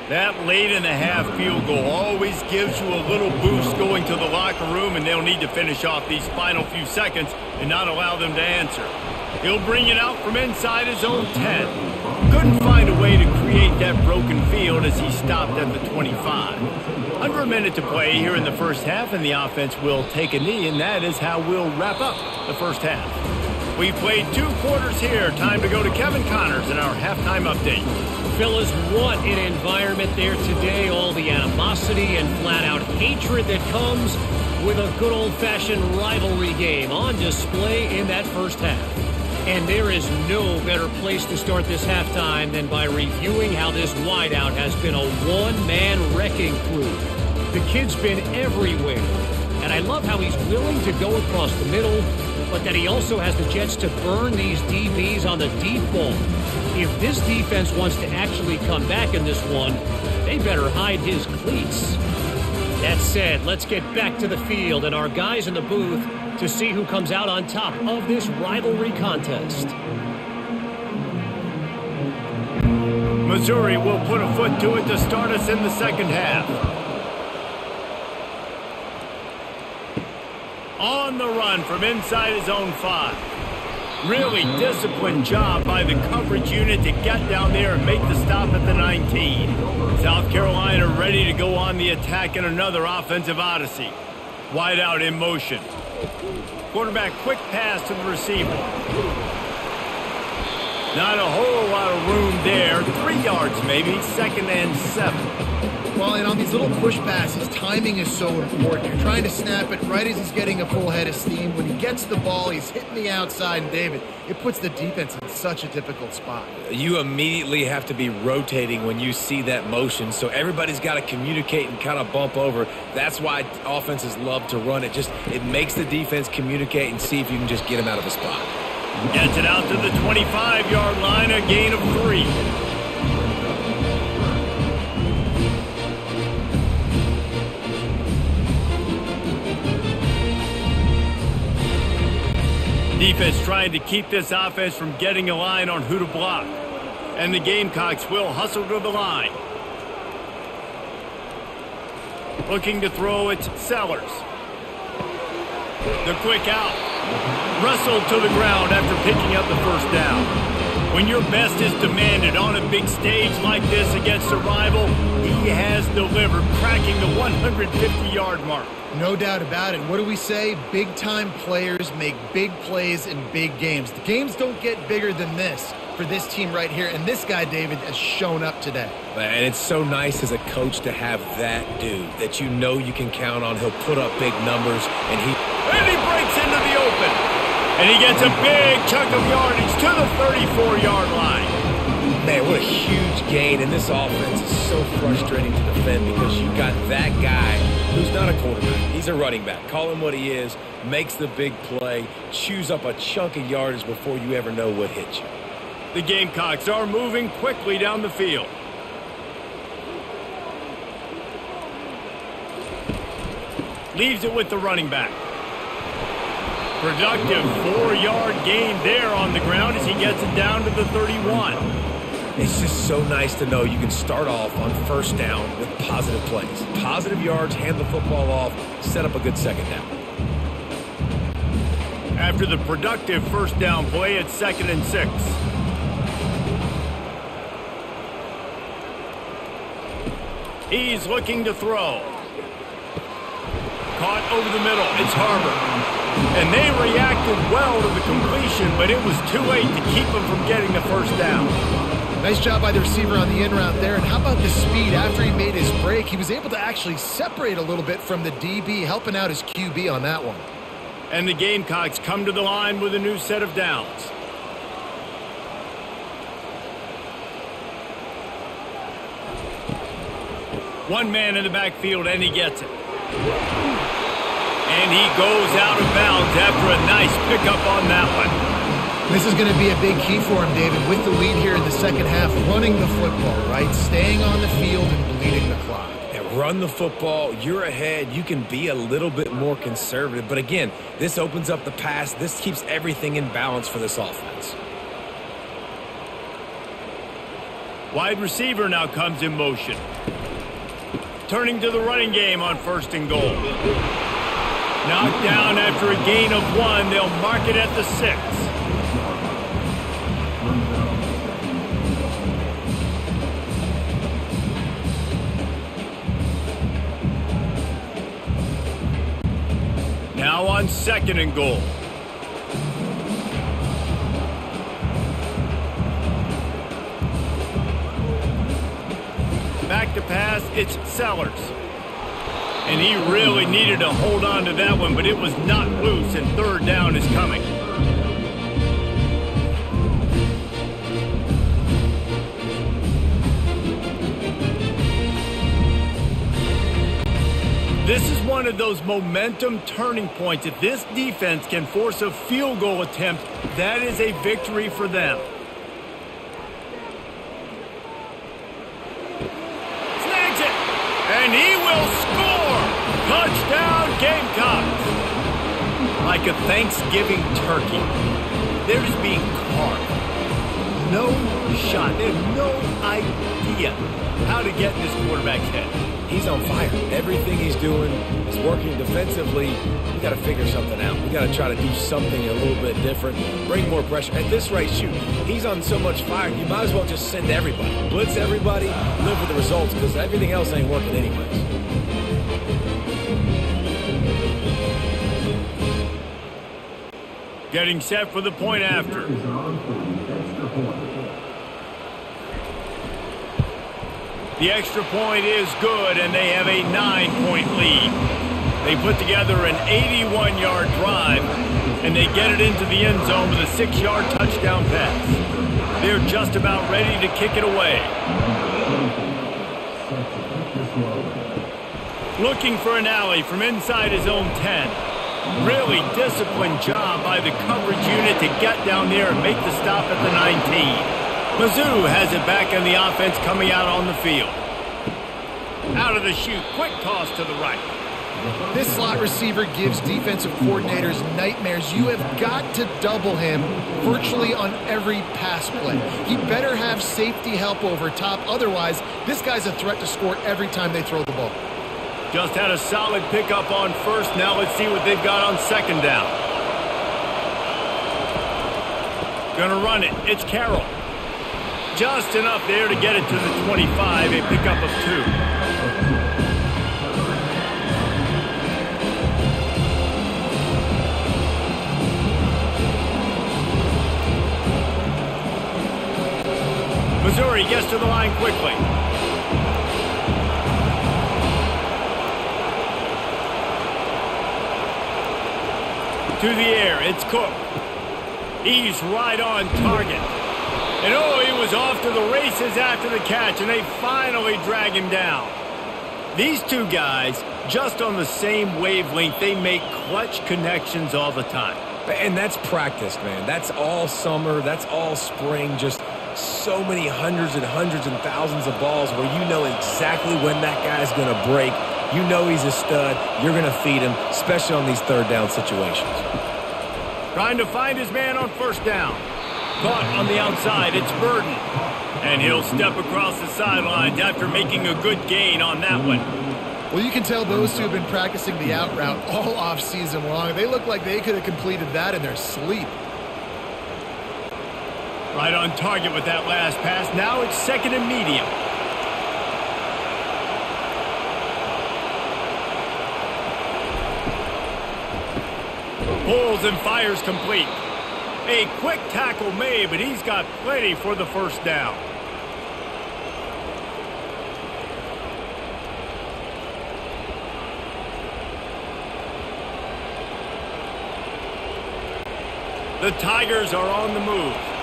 A: That late in the half field goal always gives you a little boost going to the locker room, and they'll need to finish off these final few seconds and not allow them to answer. He'll bring it out from inside his own 10. Couldn't find a way to create that broken field as he stopped at the 25. Under a minute to play here in the first half, and the offense will take a knee, and that is how we'll wrap up the first half. We've played two quarters here. Time to go to Kevin Connors in our halftime update.
E: Phyllis, what an environment there today. All the animosity and flat-out hatred that comes with a good old-fashioned rivalry game on display in that first half. And there is no better place to start this halftime than by reviewing how this wideout has been a one-man wrecking crew. The kid's been everywhere. And I love how he's willing to go across the middle, but that he also has the Jets to burn these DBs on the deep ball. If this defense wants to actually come back in this one, they better hide his cleats. That said, let's get back to the field and our guys in the booth to see who comes out on top of this rivalry contest.
A: Missouri will put a foot to it to start us in the second half. On the run from inside his own five. Really disciplined job by the coverage unit to get down there and make the stop at the 19. South Carolina ready to go on the attack in another offensive odyssey. Wide out in motion. Quarterback quick pass to the receiver. Not a whole lot of room there. Three yards maybe, second and seven.
B: Well, and on these little push passes, timing is so important. You're trying to snap it right as he's getting a full head of steam. When he gets the ball, he's hitting the outside, and David, it puts the defense in such a difficult spot.
C: You immediately have to be rotating when you see that motion, so everybody's got to communicate and kind of bump over. That's why offenses love to run it. Just It makes the defense communicate and see if you can just get him out of the spot.
A: Gets it out to the 25-yard line, a gain of three. Defense trying to keep this offense from getting a line on who to block. And the Gamecocks will hustle to the line. Looking to throw, it's Sellers. The quick out. Russell to the ground after picking up the first down. When your best is demanded on a big stage like this against a rival, he has delivered, cracking the 150-yard mark.
B: No doubt about it. What do we say? Big time players make big plays in big games. The games don't get bigger than this for this team right here. And this guy, David, has shown up today.
C: And it's so nice as a coach to have that dude that you know you can count on. He'll put up big numbers and he
A: and he breaks into the open. And he gets a big chunk of yardage to the 34-yard line.
C: Man, what a huge gain. And this offense is so frustrating to defend because you got that guy who's not a quarterback. He's a running back. Call him what he is, makes the big play, chews up a chunk of yardage before you ever know what hit you.
A: The Gamecocks are moving quickly down the field. Leaves it with the running back. Productive four-yard gain there on the ground as he gets it down to the 31.
C: It's just so nice to know you can start off on first down with positive plays. Positive yards, hand the football off, set up a good second down.
A: After the productive first down play, it's second and six. He's looking to throw. Caught over the middle. It's Harbor. And they reacted well to the completion, but it was too late to keep them from getting the first down.
B: Nice job by the receiver on the in route there. And how about the speed after he made his break? He was able to actually separate a little bit from the DB, helping out his QB on that one.
A: And the Gamecocks come to the line with a new set of downs. One man in the backfield, and he gets it. And he goes out of bounds after a nice pickup on that one.
B: This is going to be a big key for him, David, with the lead here in the second half, running the football, right? Staying on the field and bleeding the clock.
C: Yeah, run the football. You're ahead. You can be a little bit more conservative. But again, this opens up the pass. This keeps everything in balance for this offense.
A: Wide receiver now comes in motion. Turning to the running game on first and goal. Knocked down after a gain of one. They'll mark it at the six. Now on second and goal. Back to pass, it's Sellers. And he really needed to hold on to that one, but it was not loose, and third down is coming. This is one of those momentum turning points. If this defense can force a field goal attempt, that is a victory for them. Like a Thanksgiving turkey, they're just being carved. No shot. They have no idea how to get in this quarterback's head.
C: He's on fire. Everything he's doing is working defensively. We got to figure something out. We got to try to do something a little bit different. Bring more pressure. At this rate, shoot, he's on so much fire. You might as well just send everybody, blitz everybody, live with the results because everything else ain't working anyways.
A: Getting set for the point after. The extra point is good, and they have a nine-point lead. They put together an 81-yard drive, and they get it into the end zone with a six-yard touchdown pass. They're just about ready to kick it away. Looking for an alley from inside his own 10. Really disciplined job by the coverage unit to get down there and make the stop at the 19. Mizzou has it back in the offense coming out on the field. Out of the chute, quick toss to the right.
B: This slot receiver gives defensive coordinators nightmares. You have got to double him virtually on every pass play. He better have safety help over top. Otherwise, this guy's a threat to score every time they throw the ball.
A: Just had a solid pickup on first. Now let's see what they've got on second down. Gonna run it. It's Carroll. Just enough there to get it to the 25, a pickup of two. Missouri gets to the line quickly. To the air, it's Cook. He's right on target. And oh, he was off to the races after the catch, and they finally drag him down. These two guys, just on the same wavelength, they make clutch connections all the time.
C: And that's practice, man. That's all summer. That's all spring. Just so many hundreds and hundreds and thousands of balls where you know exactly when that guy's going to break. You know he's a stud. You're going to feed him, especially on these third down situations.
A: Trying to find his man on first down. Caught on the outside. It's Burden. And he'll step across the sidelines after making a good gain on that one.
B: Well, you can tell those two have been practicing the out route all off season long. They look like they could have completed that in their sleep.
A: Right on target with that last pass. Now it's second and medium. Pulls and fires complete. A quick tackle made, but he's got plenty for the first down. The Tigers are on the move.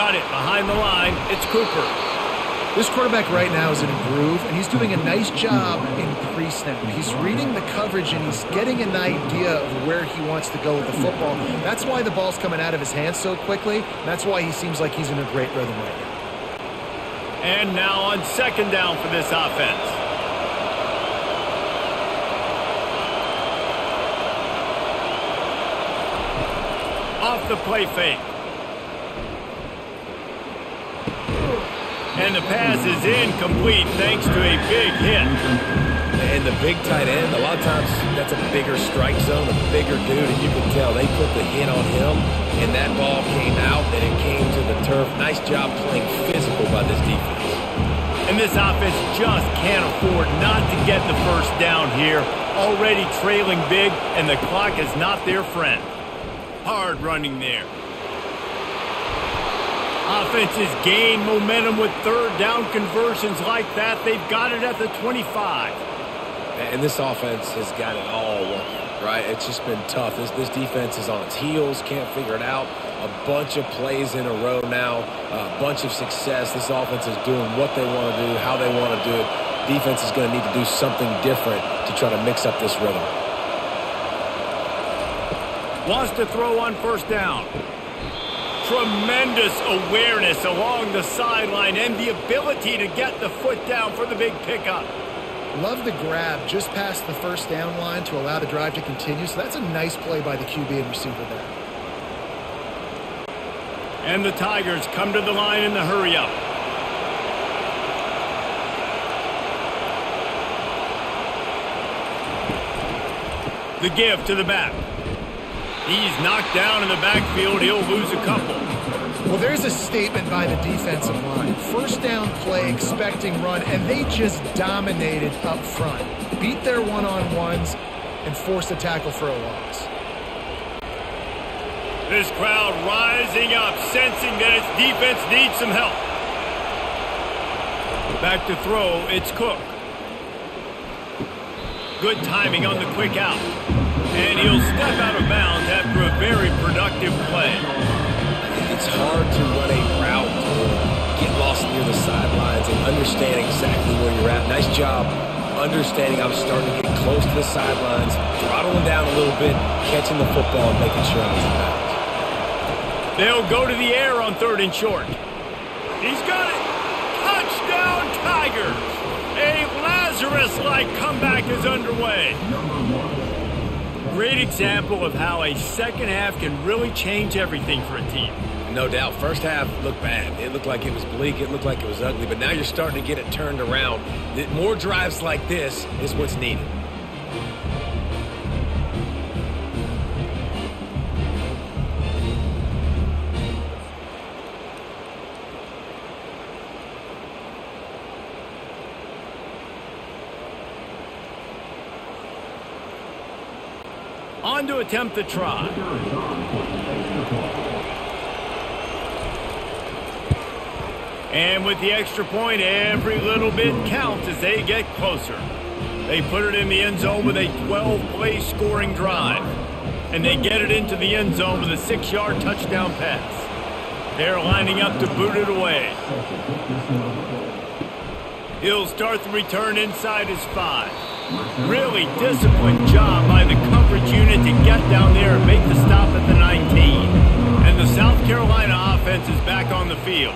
A: Got it behind the line. It's Cooper.
B: This quarterback right now is in a groove, and he's doing a nice job in pre-snap. He's reading the coverage, and he's getting an idea of where he wants to go with the football. That's why the ball's coming out of his hands so quickly. That's why he seems like he's in a great rhythm right now.
A: And now on second down for this offense. Off the play fake. And the pass is incomplete thanks to a big hit.
C: And the big tight end, a lot of times that's a bigger strike zone, a bigger dude, and you can tell they put the hit on him, and that ball came out, and it came to the turf. Nice job playing physical by this defense.
A: And this offense just can't afford not to get the first down here. Already trailing big, and the clock is not their friend. Hard running there. Offenses gain momentum with third down conversions like that. They've got it at the 25.
C: And this offense has got it all working, right? It's just been tough. This, this defense is on its heels, can't figure it out. A bunch of plays in a row now, a bunch of success. This offense is doing what they want to do, how they want to do it. Defense is going to need to do something different to try to mix up this rhythm.
A: Wants to throw on first down. Tremendous awareness along the sideline and the ability to get the foot down for the big pickup.
B: Love the grab just past the first down line to allow the drive to continue. So that's a nice play by the QB and receiver there.
A: And the Tigers come to the line in the hurry up. The give to the back. He's knocked down in the backfield. He'll lose a couple.
B: Well, there's a statement by the defensive line. First down play, expecting run, and they just dominated up front. Beat their one-on-ones and forced a tackle for a loss.
A: This crowd rising up, sensing that its defense needs some help. Back to throw, it's Cook. Good timing on the quick out. And he'll step out of bounds after a very productive play.
C: It's hard to run a route or get lost near the sidelines and understand exactly where you're at. Nice job understanding I'm starting to get close to the sidelines, throttling down a little bit, catching the football and making sure I was in bounds.
A: They'll go to the air on third and short. He's got it. Touchdown, Tigers. A Lazarus-like comeback is underway. Great example of how a second half can really change everything for a team.
C: No doubt. First half looked bad. It looked like it was bleak. It looked like it was ugly. But now you're starting to get it turned around. More drives like this is what's needed.
A: On to attempt the try. And with the extra point, every little bit counts as they get closer. They put it in the end zone with a 12-play scoring drive. And they get it into the end zone with a six-yard touchdown pass. They're lining up to boot it away. He'll start the return inside his five. Really disciplined job by the coverage unit to get down there and make the stop at the 19. And the South Carolina offense is back on the field.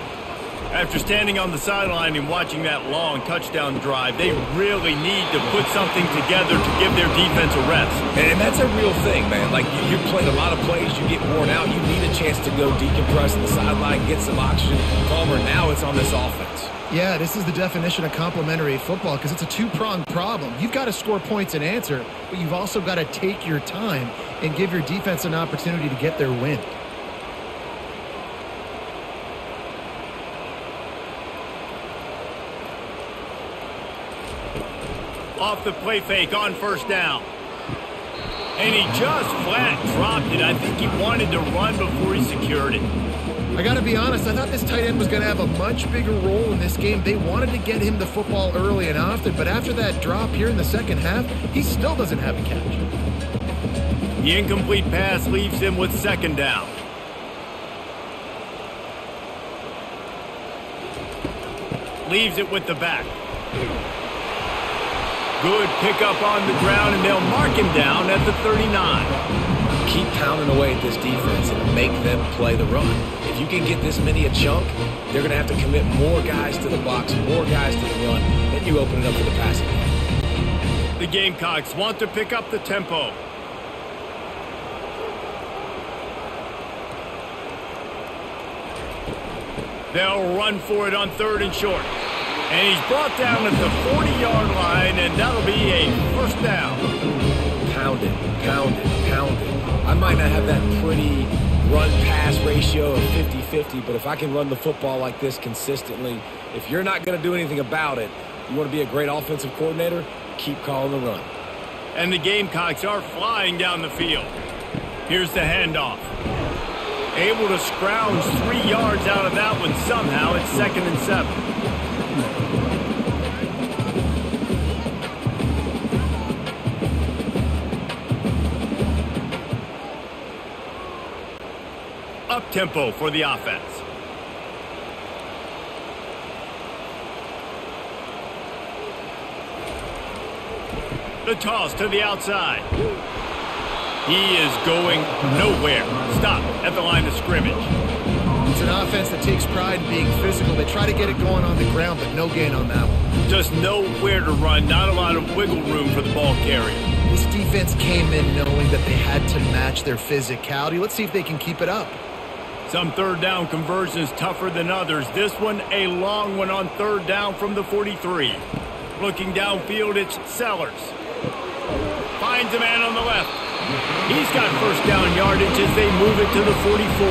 A: After standing on the sideline and watching that long touchdown drive, they really need to put something together to give their defense a rest.
C: And that's a real thing, man. Like, you, you played a lot of plays, you get worn out, you need a chance to go decompress on the sideline, get some oxygen, calmer. Now it's on this offense.
B: Yeah, this is the definition of complementary football because it's a two-pronged problem. You've got to score points and answer, but you've also got to take your time and give your defense an opportunity to get their win.
A: Off the play fake on first down. And he just flat dropped it. I think he wanted to run before he secured it.
B: I got to be honest, I thought this tight end was going to have a much bigger role in this game. They wanted to get him the football early and often, but after that drop here in the second half, he still doesn't have a catch.
A: The incomplete pass leaves him with second down. Leaves it with the back. Good pickup on the ground, and they'll mark him down at the 39.
C: Keep pounding away at this defense and make them play the run. If you can get this many a chunk, they're going to have to commit more guys to the box, more guys to the run, then you open it up for the passing game.
A: The Gamecocks want to pick up the tempo. They'll run for it on third and short. And he's brought down at the 40-yard line, and that'll be a first down.
C: Pound it, pound it, pound it. I might not have that pretty run-pass ratio of 50-50, but if I can run the football like this consistently, if you're not going to do anything about it, you want to be a great offensive coordinator, keep calling the run.
A: And the Gamecocks are flying down the field. Here's the handoff. Able to scrounge three yards out of that one somehow. It's second and seven. Tempo for the offense. The toss to the outside. He is going nowhere. Stop at the line of scrimmage.
B: It's an offense that takes pride in being physical. They try to get it going on the ground, but no gain on that one.
A: Just nowhere to run. Not a lot of wiggle room for the ball carrier.
B: This defense came in knowing that they had to match their physicality. Let's see if they can keep it up.
A: Some third down conversions tougher than others. This one a long one on third down from the 43. Looking downfield, it's Sellers. Finds a man on the left. He's got first down yardage as they move it to the 44.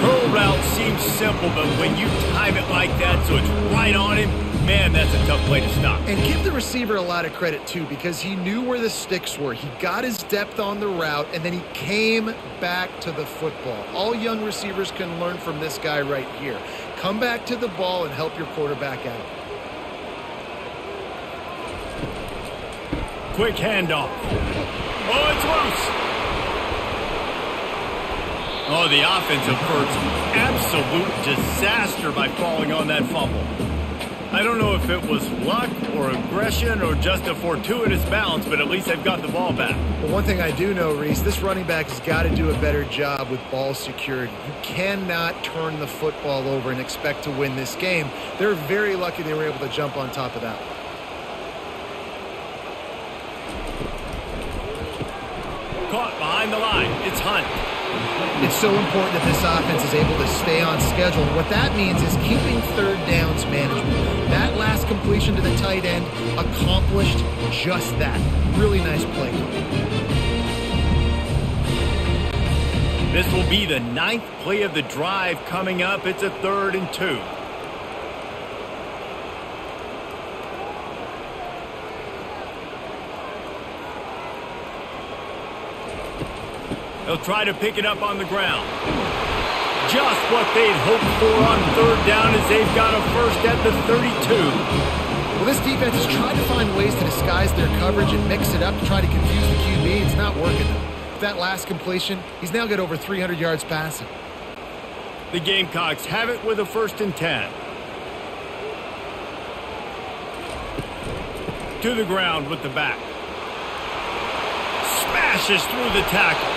A: Curl route seems simple, but when you time it like that so it's right on him, man, that's a tough play to stop.
B: And give the receiver a lot of credit, too, because he knew where the sticks were. He got his depth on the route, and then he came back to the football. All young receivers can learn from this guy right here. Come back to the ball and help your quarterback out.
A: Quick handoff. Oh, it's loose. Oh, the offensive effort's absolute disaster by falling on that fumble. I don't know if it was luck or aggression or just a fortuitous bounce, but at least they've got the ball back.
B: But one thing I do know, Rece, this running back has got to do a better job with ball security. You cannot turn the football over and expect to win this game. They're very lucky they were able to jump on top of that.
A: Caught behind the line. It's Hunt.
B: It's so important that this offense is able to stay on schedule. What that means is keeping third downs management. That last completion to the tight end accomplished just that. Really nice play.
A: This will be the ninth play of the drive coming up. It's a third and two. They'll try to pick it up on the ground. Just what they'd hoped for on third down as they've got a first at the 32.
B: Well, this defense has tried to find ways to disguise their coverage and mix it up to try to confuse the QB. It's not working. With that last completion, he's now got over 300 yards passing.
A: The Gamecocks have it with a first and 10. To the ground with the back. Smashes through the tackle.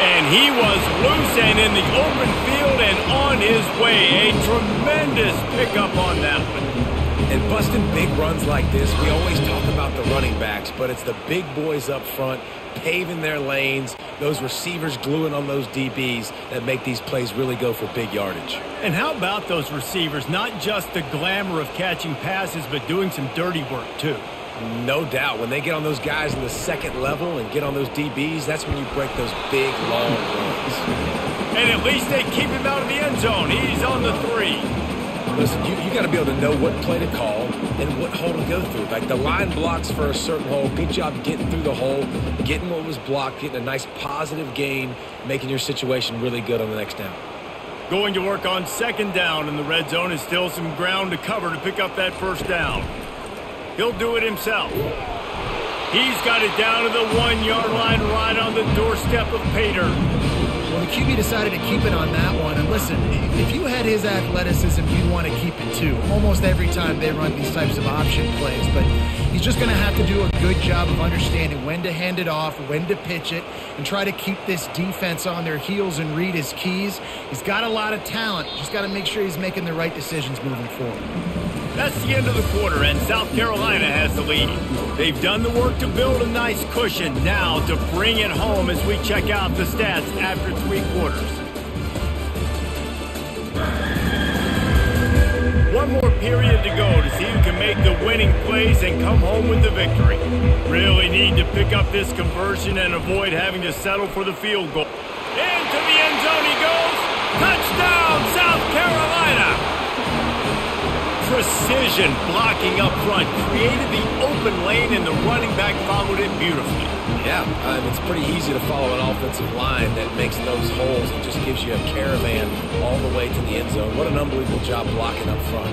A: And he was loose and in the open field and on his way. A tremendous pickup on that one.
C: And busting big runs like this, we always talk about the running backs, but it's the big boys up front paving their lanes, those receivers gluing on those DBs that make these plays really go for big yardage.
A: And how about those receivers? Not just the glamour of catching passes, but doing some dirty work too.
C: No doubt. When they get on those guys in the second level and get on those DBs, that's when you break those big, long runs.
A: And at least they keep him out of the end zone. He's on the three.
C: Listen, you, you got to be able to know what play to call and what hole to go through. Like the line blocks for a certain hole. Good job getting through the hole, getting what was blocked, getting a nice positive gain, making your situation really good on the next down.
A: Going to work on second down in the red zone is still some ground to cover to pick up that first down. He'll do it himself. He's got it down to the one-yard line right on the doorstep of paydirt.
B: Well, the QB decided to keep it on that one. And listen, if you had his athleticism, you'd want to keep it too. Almost every time they run these types of option plays. But he's just going to have to do a good job of understanding when to hand it off, when to pitch it, and try to keep this defense on their heels and read his keys. He's got a lot of talent. Just got to make sure he's making the right decisions moving forward.
A: That's the end of the quarter, and South Carolina has the lead. They've done the work to build a nice cushion. Now to bring it home as we check out the stats after three quarters. One more period to go to see who can make the winning plays and come home with the victory. Really need to pick up this conversion and avoid having to settle for the field goal. Into the end zone he goes. Touchdown, precision blocking up front created the open lane and the running back followed it beautifully.
C: Yeah, um, it's pretty easy to follow an offensive line that makes those holes and just gives you a caravan all the way to the end zone. What an unbelievable job blocking up front.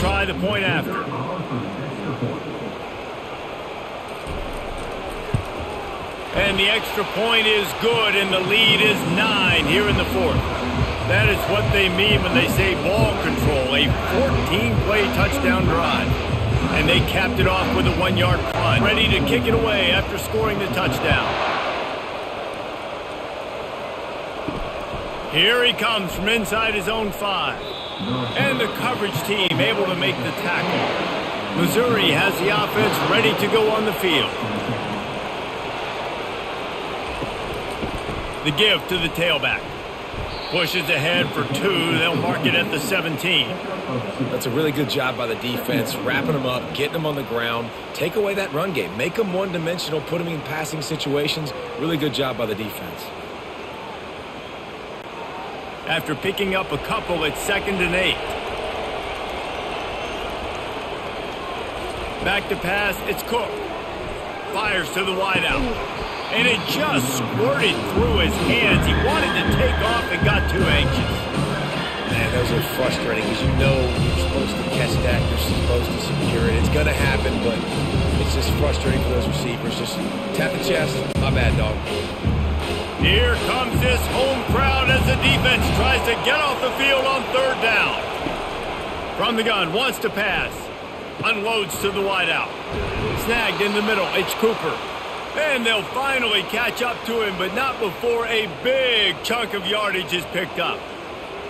A: Try the point after. And the extra point is good, and the lead is nine here in the fourth. That is what they mean when they say ball control, a 14-play touchdown drive. And they capped it off with a one-yard punt, ready to kick it away after scoring the touchdown. Here he comes from inside his own five. And the coverage team able to make the tackle. Missouri has the offense ready to go on the field. The give to the tailback. Pushes ahead for two. They'll mark it at the 17.
C: That's a really good job by the defense, wrapping them up, getting them on the ground. Take away that run game. Make them one-dimensional, put them in passing situations. Really good job by the defense.
A: After picking up a couple at second and eight. Back to pass, it's Cook. Fires to the wideout. And it just squirted through his hands. He wanted to take off and got too anxious.
C: Man, those are frustrating because you know you're supposed to catch that, you're supposed to secure it. It's going to happen, but it's just frustrating for those receivers. Just tap the chest. My bad, dog.
A: Here comes this home crowd as the defense tries to get off the field on third down. From the gun, wants to pass. Unloads to the wideout. Snagged in the middle. It's Cooper. And they'll finally catch up to him, but not before a big chunk of yardage is picked up.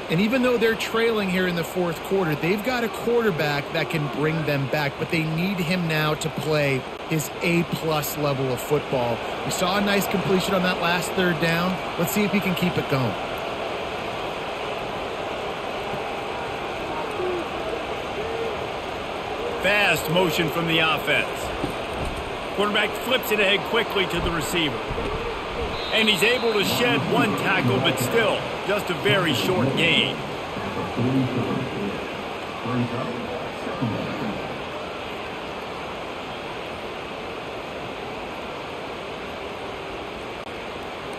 B: And even though they're trailing here in the fourth quarter, they've got a quarterback that can bring them back, but they need him now to play his A-plus level of football. We saw a nice completion on that last third down. Let's see if he can keep it going.
A: Fast motion from the offense. Quarterback flips it ahead quickly to the receiver. And he's able to shed one tackle, but still, just a very short gain.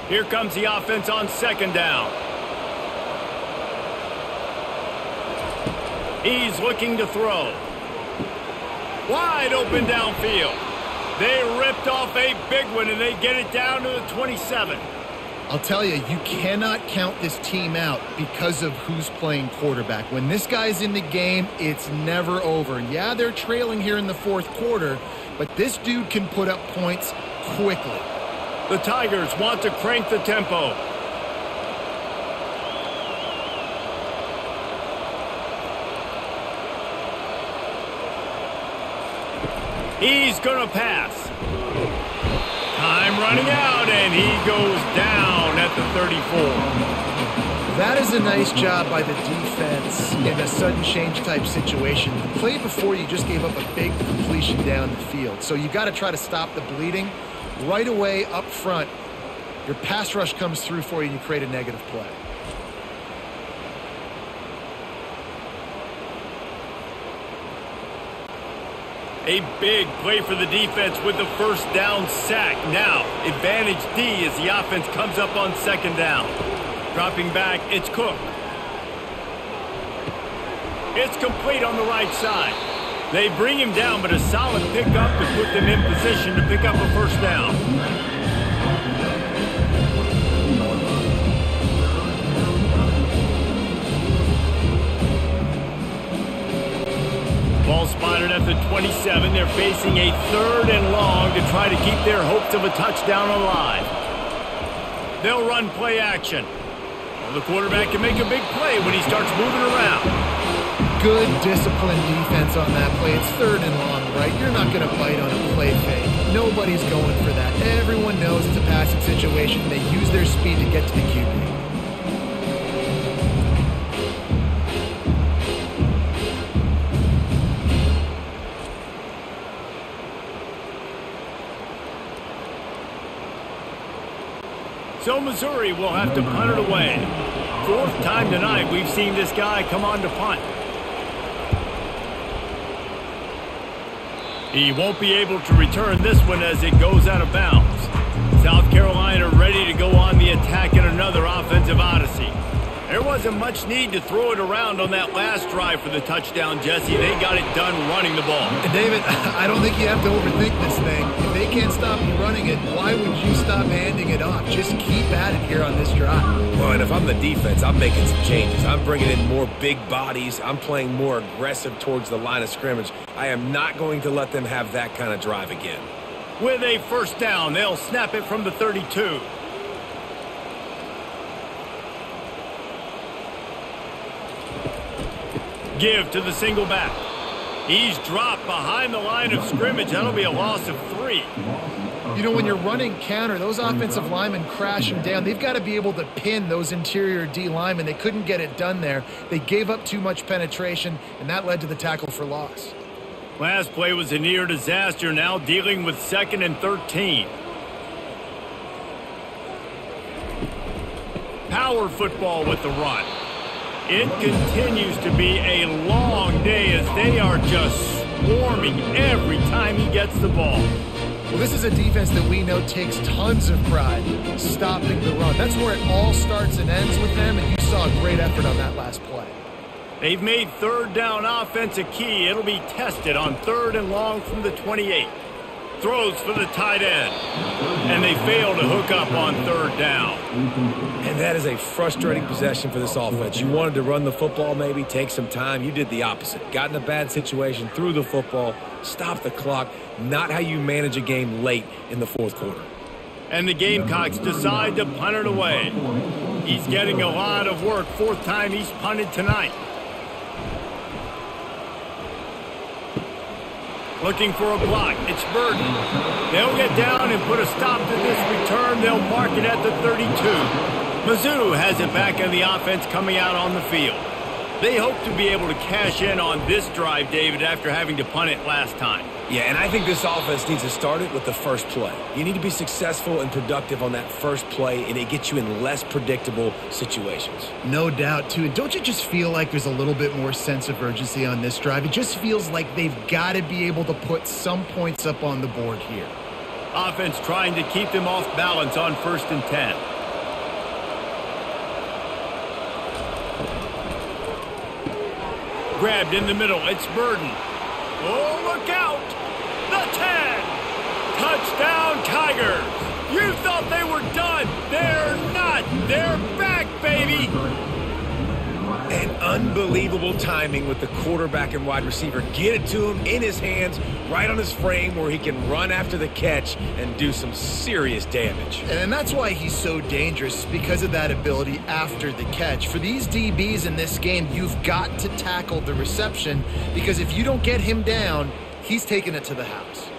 A: Here comes the offense on second down. He's looking to throw. Wide open downfield. They ripped off a big one, and they get it down to the 27.
B: I'll tell you, you cannot count this team out because of who's playing quarterback. When this guy's in the game, it's never over. Yeah, they're trailing here in the fourth quarter, but this dude can put up points quickly.
A: The Tigers want to crank the tempo. He's going to pass. Time running out, and he goes down at the 34.
B: That is a nice job by the defense in a sudden change type situation. The play before you just gave up a big completion down the field. So you got to try to stop the bleeding right away up front. Your pass rush comes through for you and you create a negative play.
A: A big play for the defense with the first down sack. Now, advantage D as the offense comes up on second down. Dropping back, it's Cook. It's complete on the right side. They bring him down, but a solid pickup to put them in position to pick up a first down. Ball spotted at the 27. They're facing a third and long to try to keep their hopes of a touchdown alive. They'll run play action. Well, the quarterback can make a big play when he starts moving around.
B: Good disciplined defense on that play. It's third and long, right? You're not going to bite on a play fake. Nobody's going for that. Everyone knows it's a passing situation. They use their speed to get to the QB.
A: So Missouri will have to punt it away. Fourth time tonight we've seen this guy come on to punt. He won't be able to return this one as it goes out of bounds. South Carolina ready to go on the attack in another offensive odyssey. There wasn't much need to throw it around on that last drive for the touchdown, Jesse. They got it done running the ball.
B: David, I don't think you have to overthink this thing. If they can't stop you running it, why would you stop handing it off? Just keep at it here on this drive.
C: Well, and if I'm the defense, I'm making some changes. I'm bringing in more big bodies. I'm playing more aggressive towards the line of scrimmage. I am not going to let them have that kind of drive again.
A: With a first down, they'll snap it from the 32. Give to the single back. He's dropped behind the line of scrimmage. That'll be a loss of three.
B: You know, when you're running counter, those offensive linemen crash them down. They've got to be able to pin those interior D linemen. They couldn't get it done there. They gave up too much penetration, and that led to the tackle for loss.
A: Last play was a near disaster, now dealing with second and 13. Power football with the run. It continues to be a long day as they are just swarming every time he gets the ball.
B: Well, this is a defense that we know takes tons of pride stopping the run. That's where it all starts and ends with them, and you saw a great effort on that last play.
A: They've made third down offense a key. It'll be tested on third and long from the 28. Throws for the tight end. And they fail to hook up on third down.
C: And that is a frustrating possession for this offense. You wanted to run the football, maybe take some time. You did the opposite. Got in a bad situation, threw the football, stopped the clock. Not how you manage a game late in the fourth quarter.
A: And the Gamecocks decide to punt it away. He's getting a lot of work. Fourth time he's punted tonight. Looking for a block. It's Burden. They'll get down and put a stop to this return. They'll mark it at the 32. Mizzou has it back in the offense coming out on the field. They hope to be able to cash in on this drive, David, after having to punt it last time.
C: Yeah, and I think this offense needs to start it with the first play. You need to be successful and productive on that first play, and it gets you in less predictable situations.
B: No doubt, too. And don't you just feel like there's a little bit more sense of urgency on this drive? It just feels like they've got to be able to put some points up on the board here.
A: Offense trying to keep them off balance on first and 10. Grabbed in the middle. It's Burden. Oh, look out! The 10! Touchdown, Tigers! You thought they were done. They're not. They're back, baby!
C: And unbelievable timing with the quarterback and wide receiver. Get it to him in his hands, right on his frame where he can run after the catch and do some serious damage.
B: And that's why he's so dangerous, because of that ability after the catch. For these DBs in this game, you've got to tackle the reception, because if you don't get him down, he's taking it to the house.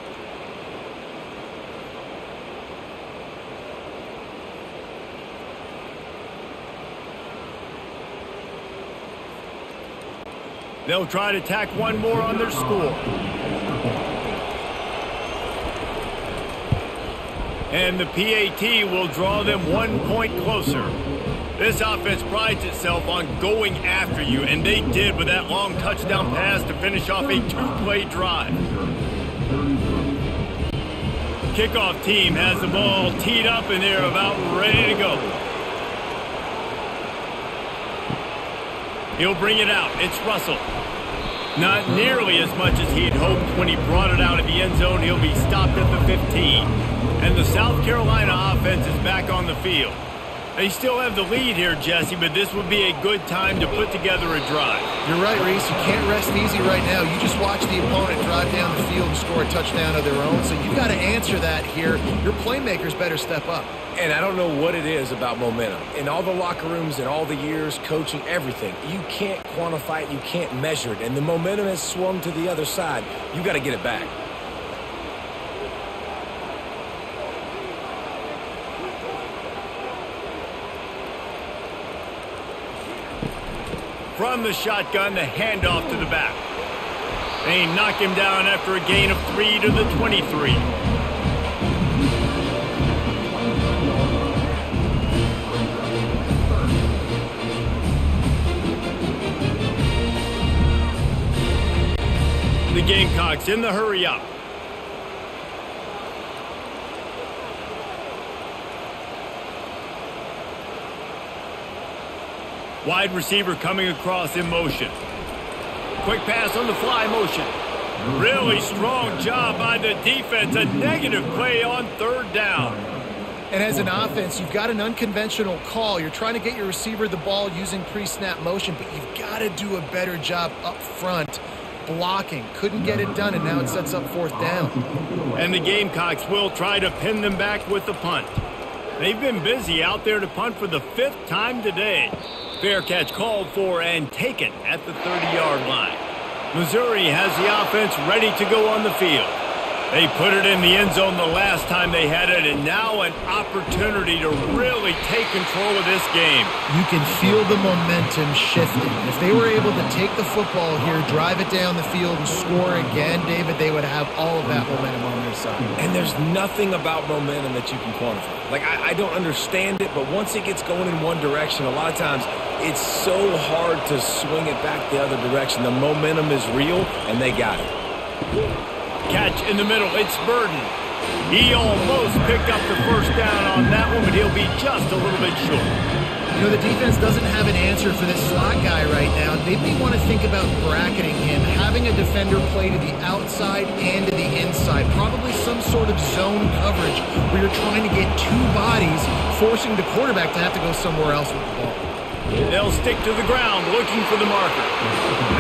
A: They'll try to tack one more on their score. And the PAT will draw them one point closer. This offense prides itself on going after you, and they did with that long touchdown pass to finish off a two-play drive. Kickoff team has the ball teed up, and they're about ready to go. He'll bring it out. It's Russell. Not nearly as much as he'd hoped when he brought it out of the end zone. He'll be stopped at the 15. And the South Carolina offense is back on the field. They still have the lead here, Jesse, but this would be a good time to put together a drive.
B: You're right, Rece. You can't rest easy right now. You just watch the opponent drive down the field and score a touchdown of their own. So you've got to answer that here. Your playmakers better step up.
C: And I don't know what it is about momentum. In all the locker rooms, in all the years, coaching, everything, you can't quantify it, you can't measure it. And the momentum has swung to the other side. You've got to get it back.
A: From the shotgun, the handoff to the back. They knock him down after a gain of three to the 23. The Gamecocks in the hurry up. Wide receiver coming across in motion. Quick pass on the fly motion. Really strong job by the defense. A negative play on third down.
B: And as an offense, you've got an unconventional call. You're trying to get your receiver the ball using pre-snap motion, but you've got to do a better job up front blocking. Couldn't get it done, and now it sets up fourth down.
A: And the Gamecocks will try to pin them back with the punt. They've been busy out there to punt for the fifth time today. Fair catch called for and taken at the 30-yard line. Missouri has the offense ready to go on the field. They put it in the end zone the last time they had it, and now an opportunity to really take control of this game.
B: You can feel the momentum shifting. If they were able to take the football here, drive it down the field, and score again, David, they would have all of that momentum on their side.
C: And there's nothing about momentum that you can quantify. Like, I, I don't understand it, but once it gets going in one direction, a lot of times it's so hard to swing it back the other direction. The momentum is real, and they got it.
A: Catch in the middle. It's Burden. He almost picked up the first down on that one, but he'll be just a little bit short.
B: You know, the defense doesn't have an answer for this slot guy right now. They may want to think about bracketing him, having a defender play to the outside and to the inside. Probably some sort of zone coverage where you're trying to get two bodies, forcing the quarterback to have to go somewhere else with the ball.
A: They'll stick to the ground looking for the marker.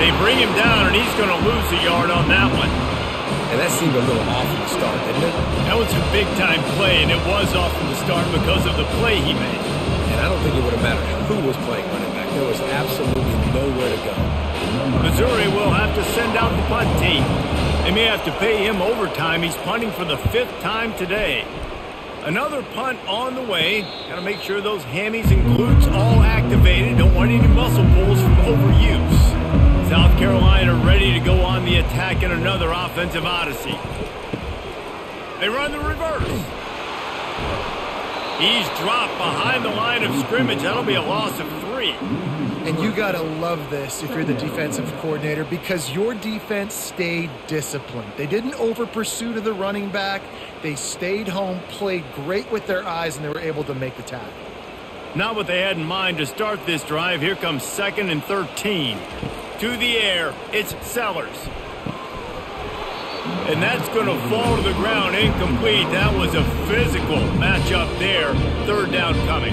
A: They bring him down, and he's going to lose a yard on that one.
C: And that seemed a little off from the start, didn't it?
A: That was a big-time play, and it was off from the start because of the play he made.
C: And I don't think it would have mattered who was playing running back. There was absolutely nowhere to go.
A: Missouri will have to send out the punt team. They may have to pay him overtime. He's punting for the fifth time today. Another punt on the way. Got to make sure those hammies and glutes all activated. Don't want any muscle pulls from overuse. South Carolina ready to go on the attack in another offensive odyssey. They run the reverse. He's dropped behind the line of scrimmage. That'll be a loss of three.
B: And you got to love this if you're the defensive coordinator because your defense stayed disciplined. They didn't over pursue to the running back. They stayed home, played great with their eyes, and they were able to make the tackle.
A: Not what they had in mind to start this drive. Here comes second and 13. To the air, it's Sellers. And that's going to fall to the ground incomplete. That was a physical matchup there. Third down coming.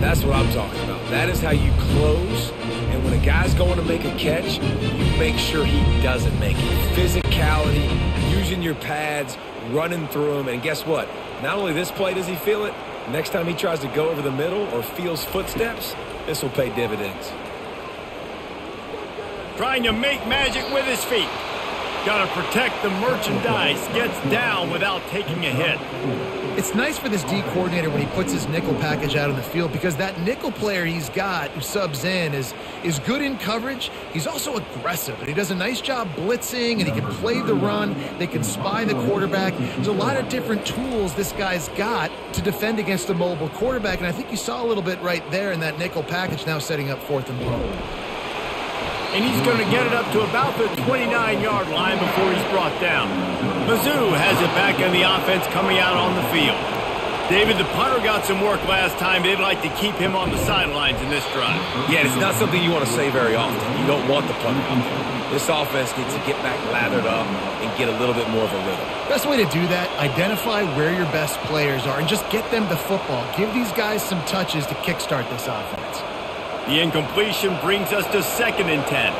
C: That's what I'm talking about. That is how you close. And when a guy's going to make a catch, you make sure he doesn't make it. Physicality, using your pads, running through him. And guess what? Not only this play does he feel it, next time he tries to go over the middle or feels footsteps, this will pay dividends.
A: Trying to make magic with his feet. Got to protect the merchandise. Gets down without taking a hit.
B: It's nice for this D coordinator when he puts his nickel package out on the field because that nickel player he's got who subs in is is good in coverage. He's also aggressive and he does a nice job blitzing and he can play the run. They can spy the quarterback. There's a lot of different tools this guy's got to defend against a mobile quarterback and I think you saw a little bit right there in that nickel package now setting up fourth and long.
A: And he's going to get it up to about the 29-yard line before he's brought down. Mizzou has it back in the offense coming out on the field. David, the punter got some work last time. They'd like to keep him on the sidelines in this drive.
C: Yeah, it's not something you want to say very often. You don't want the punter out there. This offense needs to get back lathered up and get a little bit more of a rhythm.
B: Best way to do that, identify where your best players are and just get them the football. Give these guys some touches to kickstart this offense.
A: The incompletion brings us to second and 10.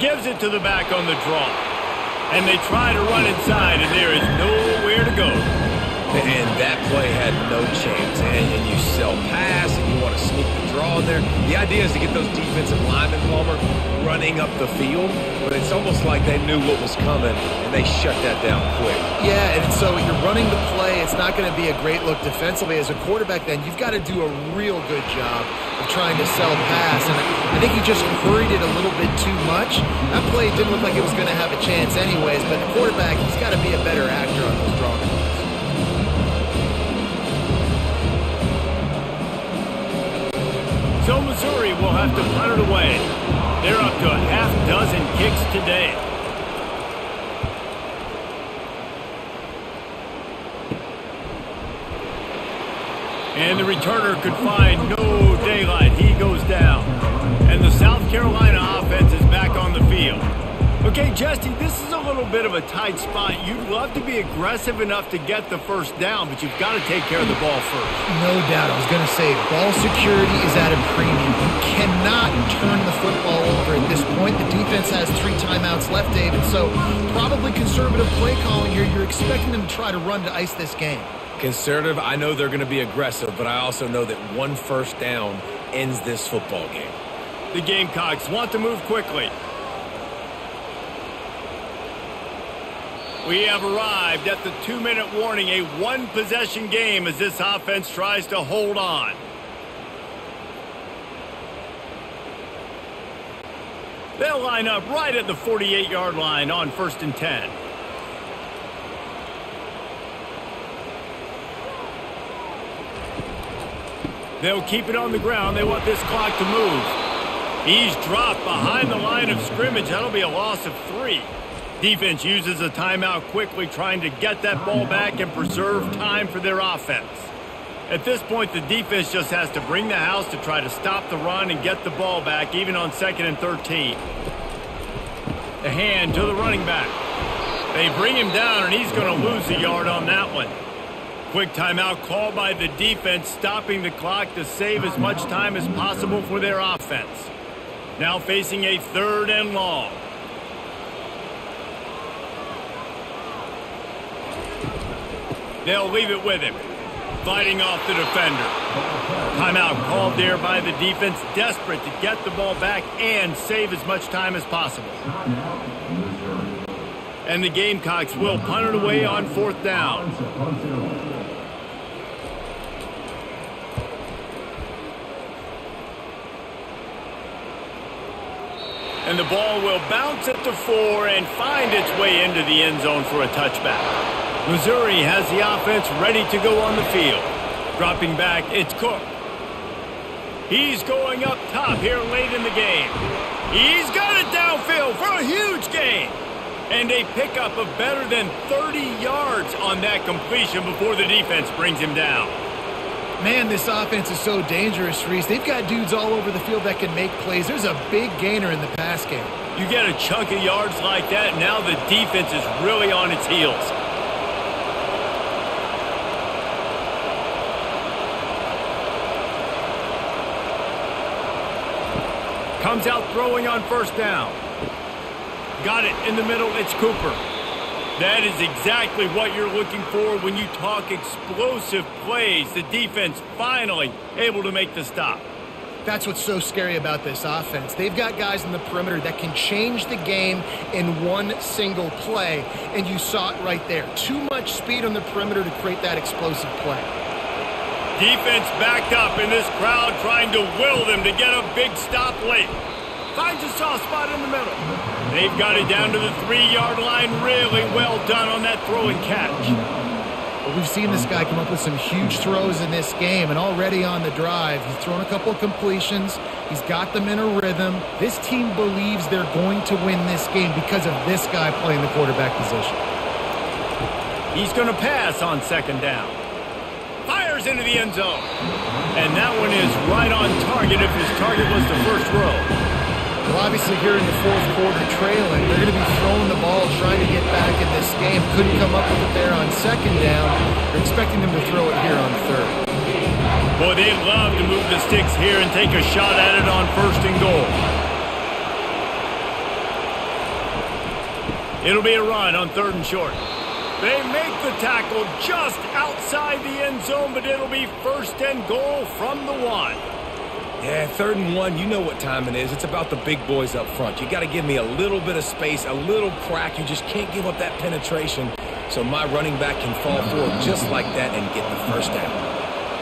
A: Gives it to the back on the draw. And they try to run inside, and there is nowhere to go.
C: And that play had no chance. And, and you sell pass, and you want to sneak the draw in there. The idea is to get those defensive linemen, Palmer, running up the field. But it's almost like they knew what was coming, and they shut that down quick.
B: Yeah, and so you're running the play. It's not going to be a great look defensively. As a quarterback, then, you've got to do a real good job of trying to sell pass. And I think he just hurried it a little bit too much. That play didn't look like it was going to have a chance anyways, but the quarterback, he's got to be a better actor on those
A: So Missouri will have to punt it away. They're up to a half dozen kicks today. And the returner could find no daylight. He goes down. And the South Carolina offense is back on the field. Okay, Jesse, this is a little bit of a tight spot. You'd love to be aggressive enough to get the first down, but you've got to take care of the ball first.
B: No doubt. I was going to say, ball security is at a premium. You cannot turn the football over at this point. The defense has three timeouts left, David, so probably conservative play calling here. You're expecting them to try to run to ice this game.
C: Conservative, I know they're going to be aggressive, but I also know that one first down ends this football game.
A: The Gamecocks want to move quickly. We have arrived at the two-minute warning, a one-possession game as this offense tries to hold on. They'll line up right at the 48-yard line on first and 10. They'll keep it on the ground. They want this clock to move. He's dropped behind the line of scrimmage. That'll be a loss of three. Defense uses a timeout quickly trying to get that ball back and preserve time for their offense. At this point, the defense just has to bring the house to try to stop the run and get the ball back, even on second and 13. The hand to the running back. They bring him down, and he's going to lose a yard on that one. Quick timeout called by the defense, stopping the clock to save as much time as possible for their offense. Now facing a third and long. They'll leave it with him. Fighting off the defender. Timeout called there by the defense, desperate to get the ball back and save as much time as possible. And the Gamecocks will punt it away on fourth down. And the ball will bounce at the four and find its way into the end zone for a touchback. Missouri has the offense ready to go on the field. Dropping back, it's Cook. He's going up top here late in the game. He's got it downfield for a huge gain. And a pickup of better than 30 yards on that completion before the defense brings him down.
B: Man, this offense is so dangerous, Rece. They've got dudes all over the field that can make plays. There's a big gainer in the pass game.
A: You get a chunk of yards like that, now the defense is really on its heels. Comes out throwing on first down. Got it in the middle. It's Cooper. That is exactly what you're looking for when you talk explosive plays. The defense finally able to make the stop.
B: That's what's so scary about this offense. They've got guys in the perimeter that can change the game in one single play, and you saw it right there. Too much speed on the perimeter to create that explosive play.
A: Defense backed up in this crowd trying to will them to get a big stop late. Finds a soft spot in the middle. They've got it down to the three-yard line. Really well done on that throw and catch.
B: Well, we've seen this guy come up with some huge throws in this game, and already on the drive, he's thrown a couple of completions. He's got them in a rhythm. This team believes they're going to win this game because of this guy playing the quarterback position.
A: He's going to pass on second down into the end zone. And that one is right on target if his target was the first row.
B: Well, obviously here in the fourth quarter trailing, they're going to be throwing the ball, trying to get back in this game. Couldn't come up with it there on second down. They're expecting them to throw it here on third.
A: Boy, they love to move the sticks here and take a shot at it on first and goal. It'll be a run on third and short. They make the tackle just outside the end zone, but it'll be first and goal from the one.
C: Yeah, third and one, you know what time it is. It's about the big boys up front. You got to give me a little bit of space, a little crack. You just can't give up that penetration so my running back can fall forward just like that and get the first down.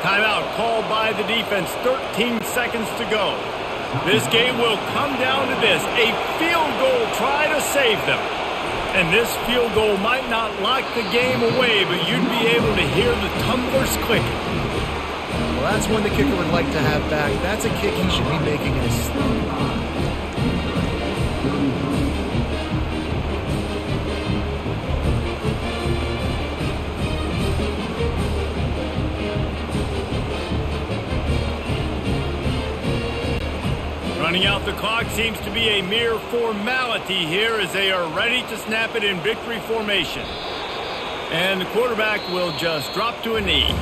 A: Timeout called by the defense. 13 seconds to go. This game will come down to this. A field goal try to save them. And this field goal might not lock the game away, but you'd be able to hear the tumblers clicking.
B: Well, that's one the kicker would like to have back. That's a kick he should be making in his sleep.
A: Running out the clock seems to be a mere formality here as they are ready to snap it in victory formation. And the quarterback will just drop to a knee.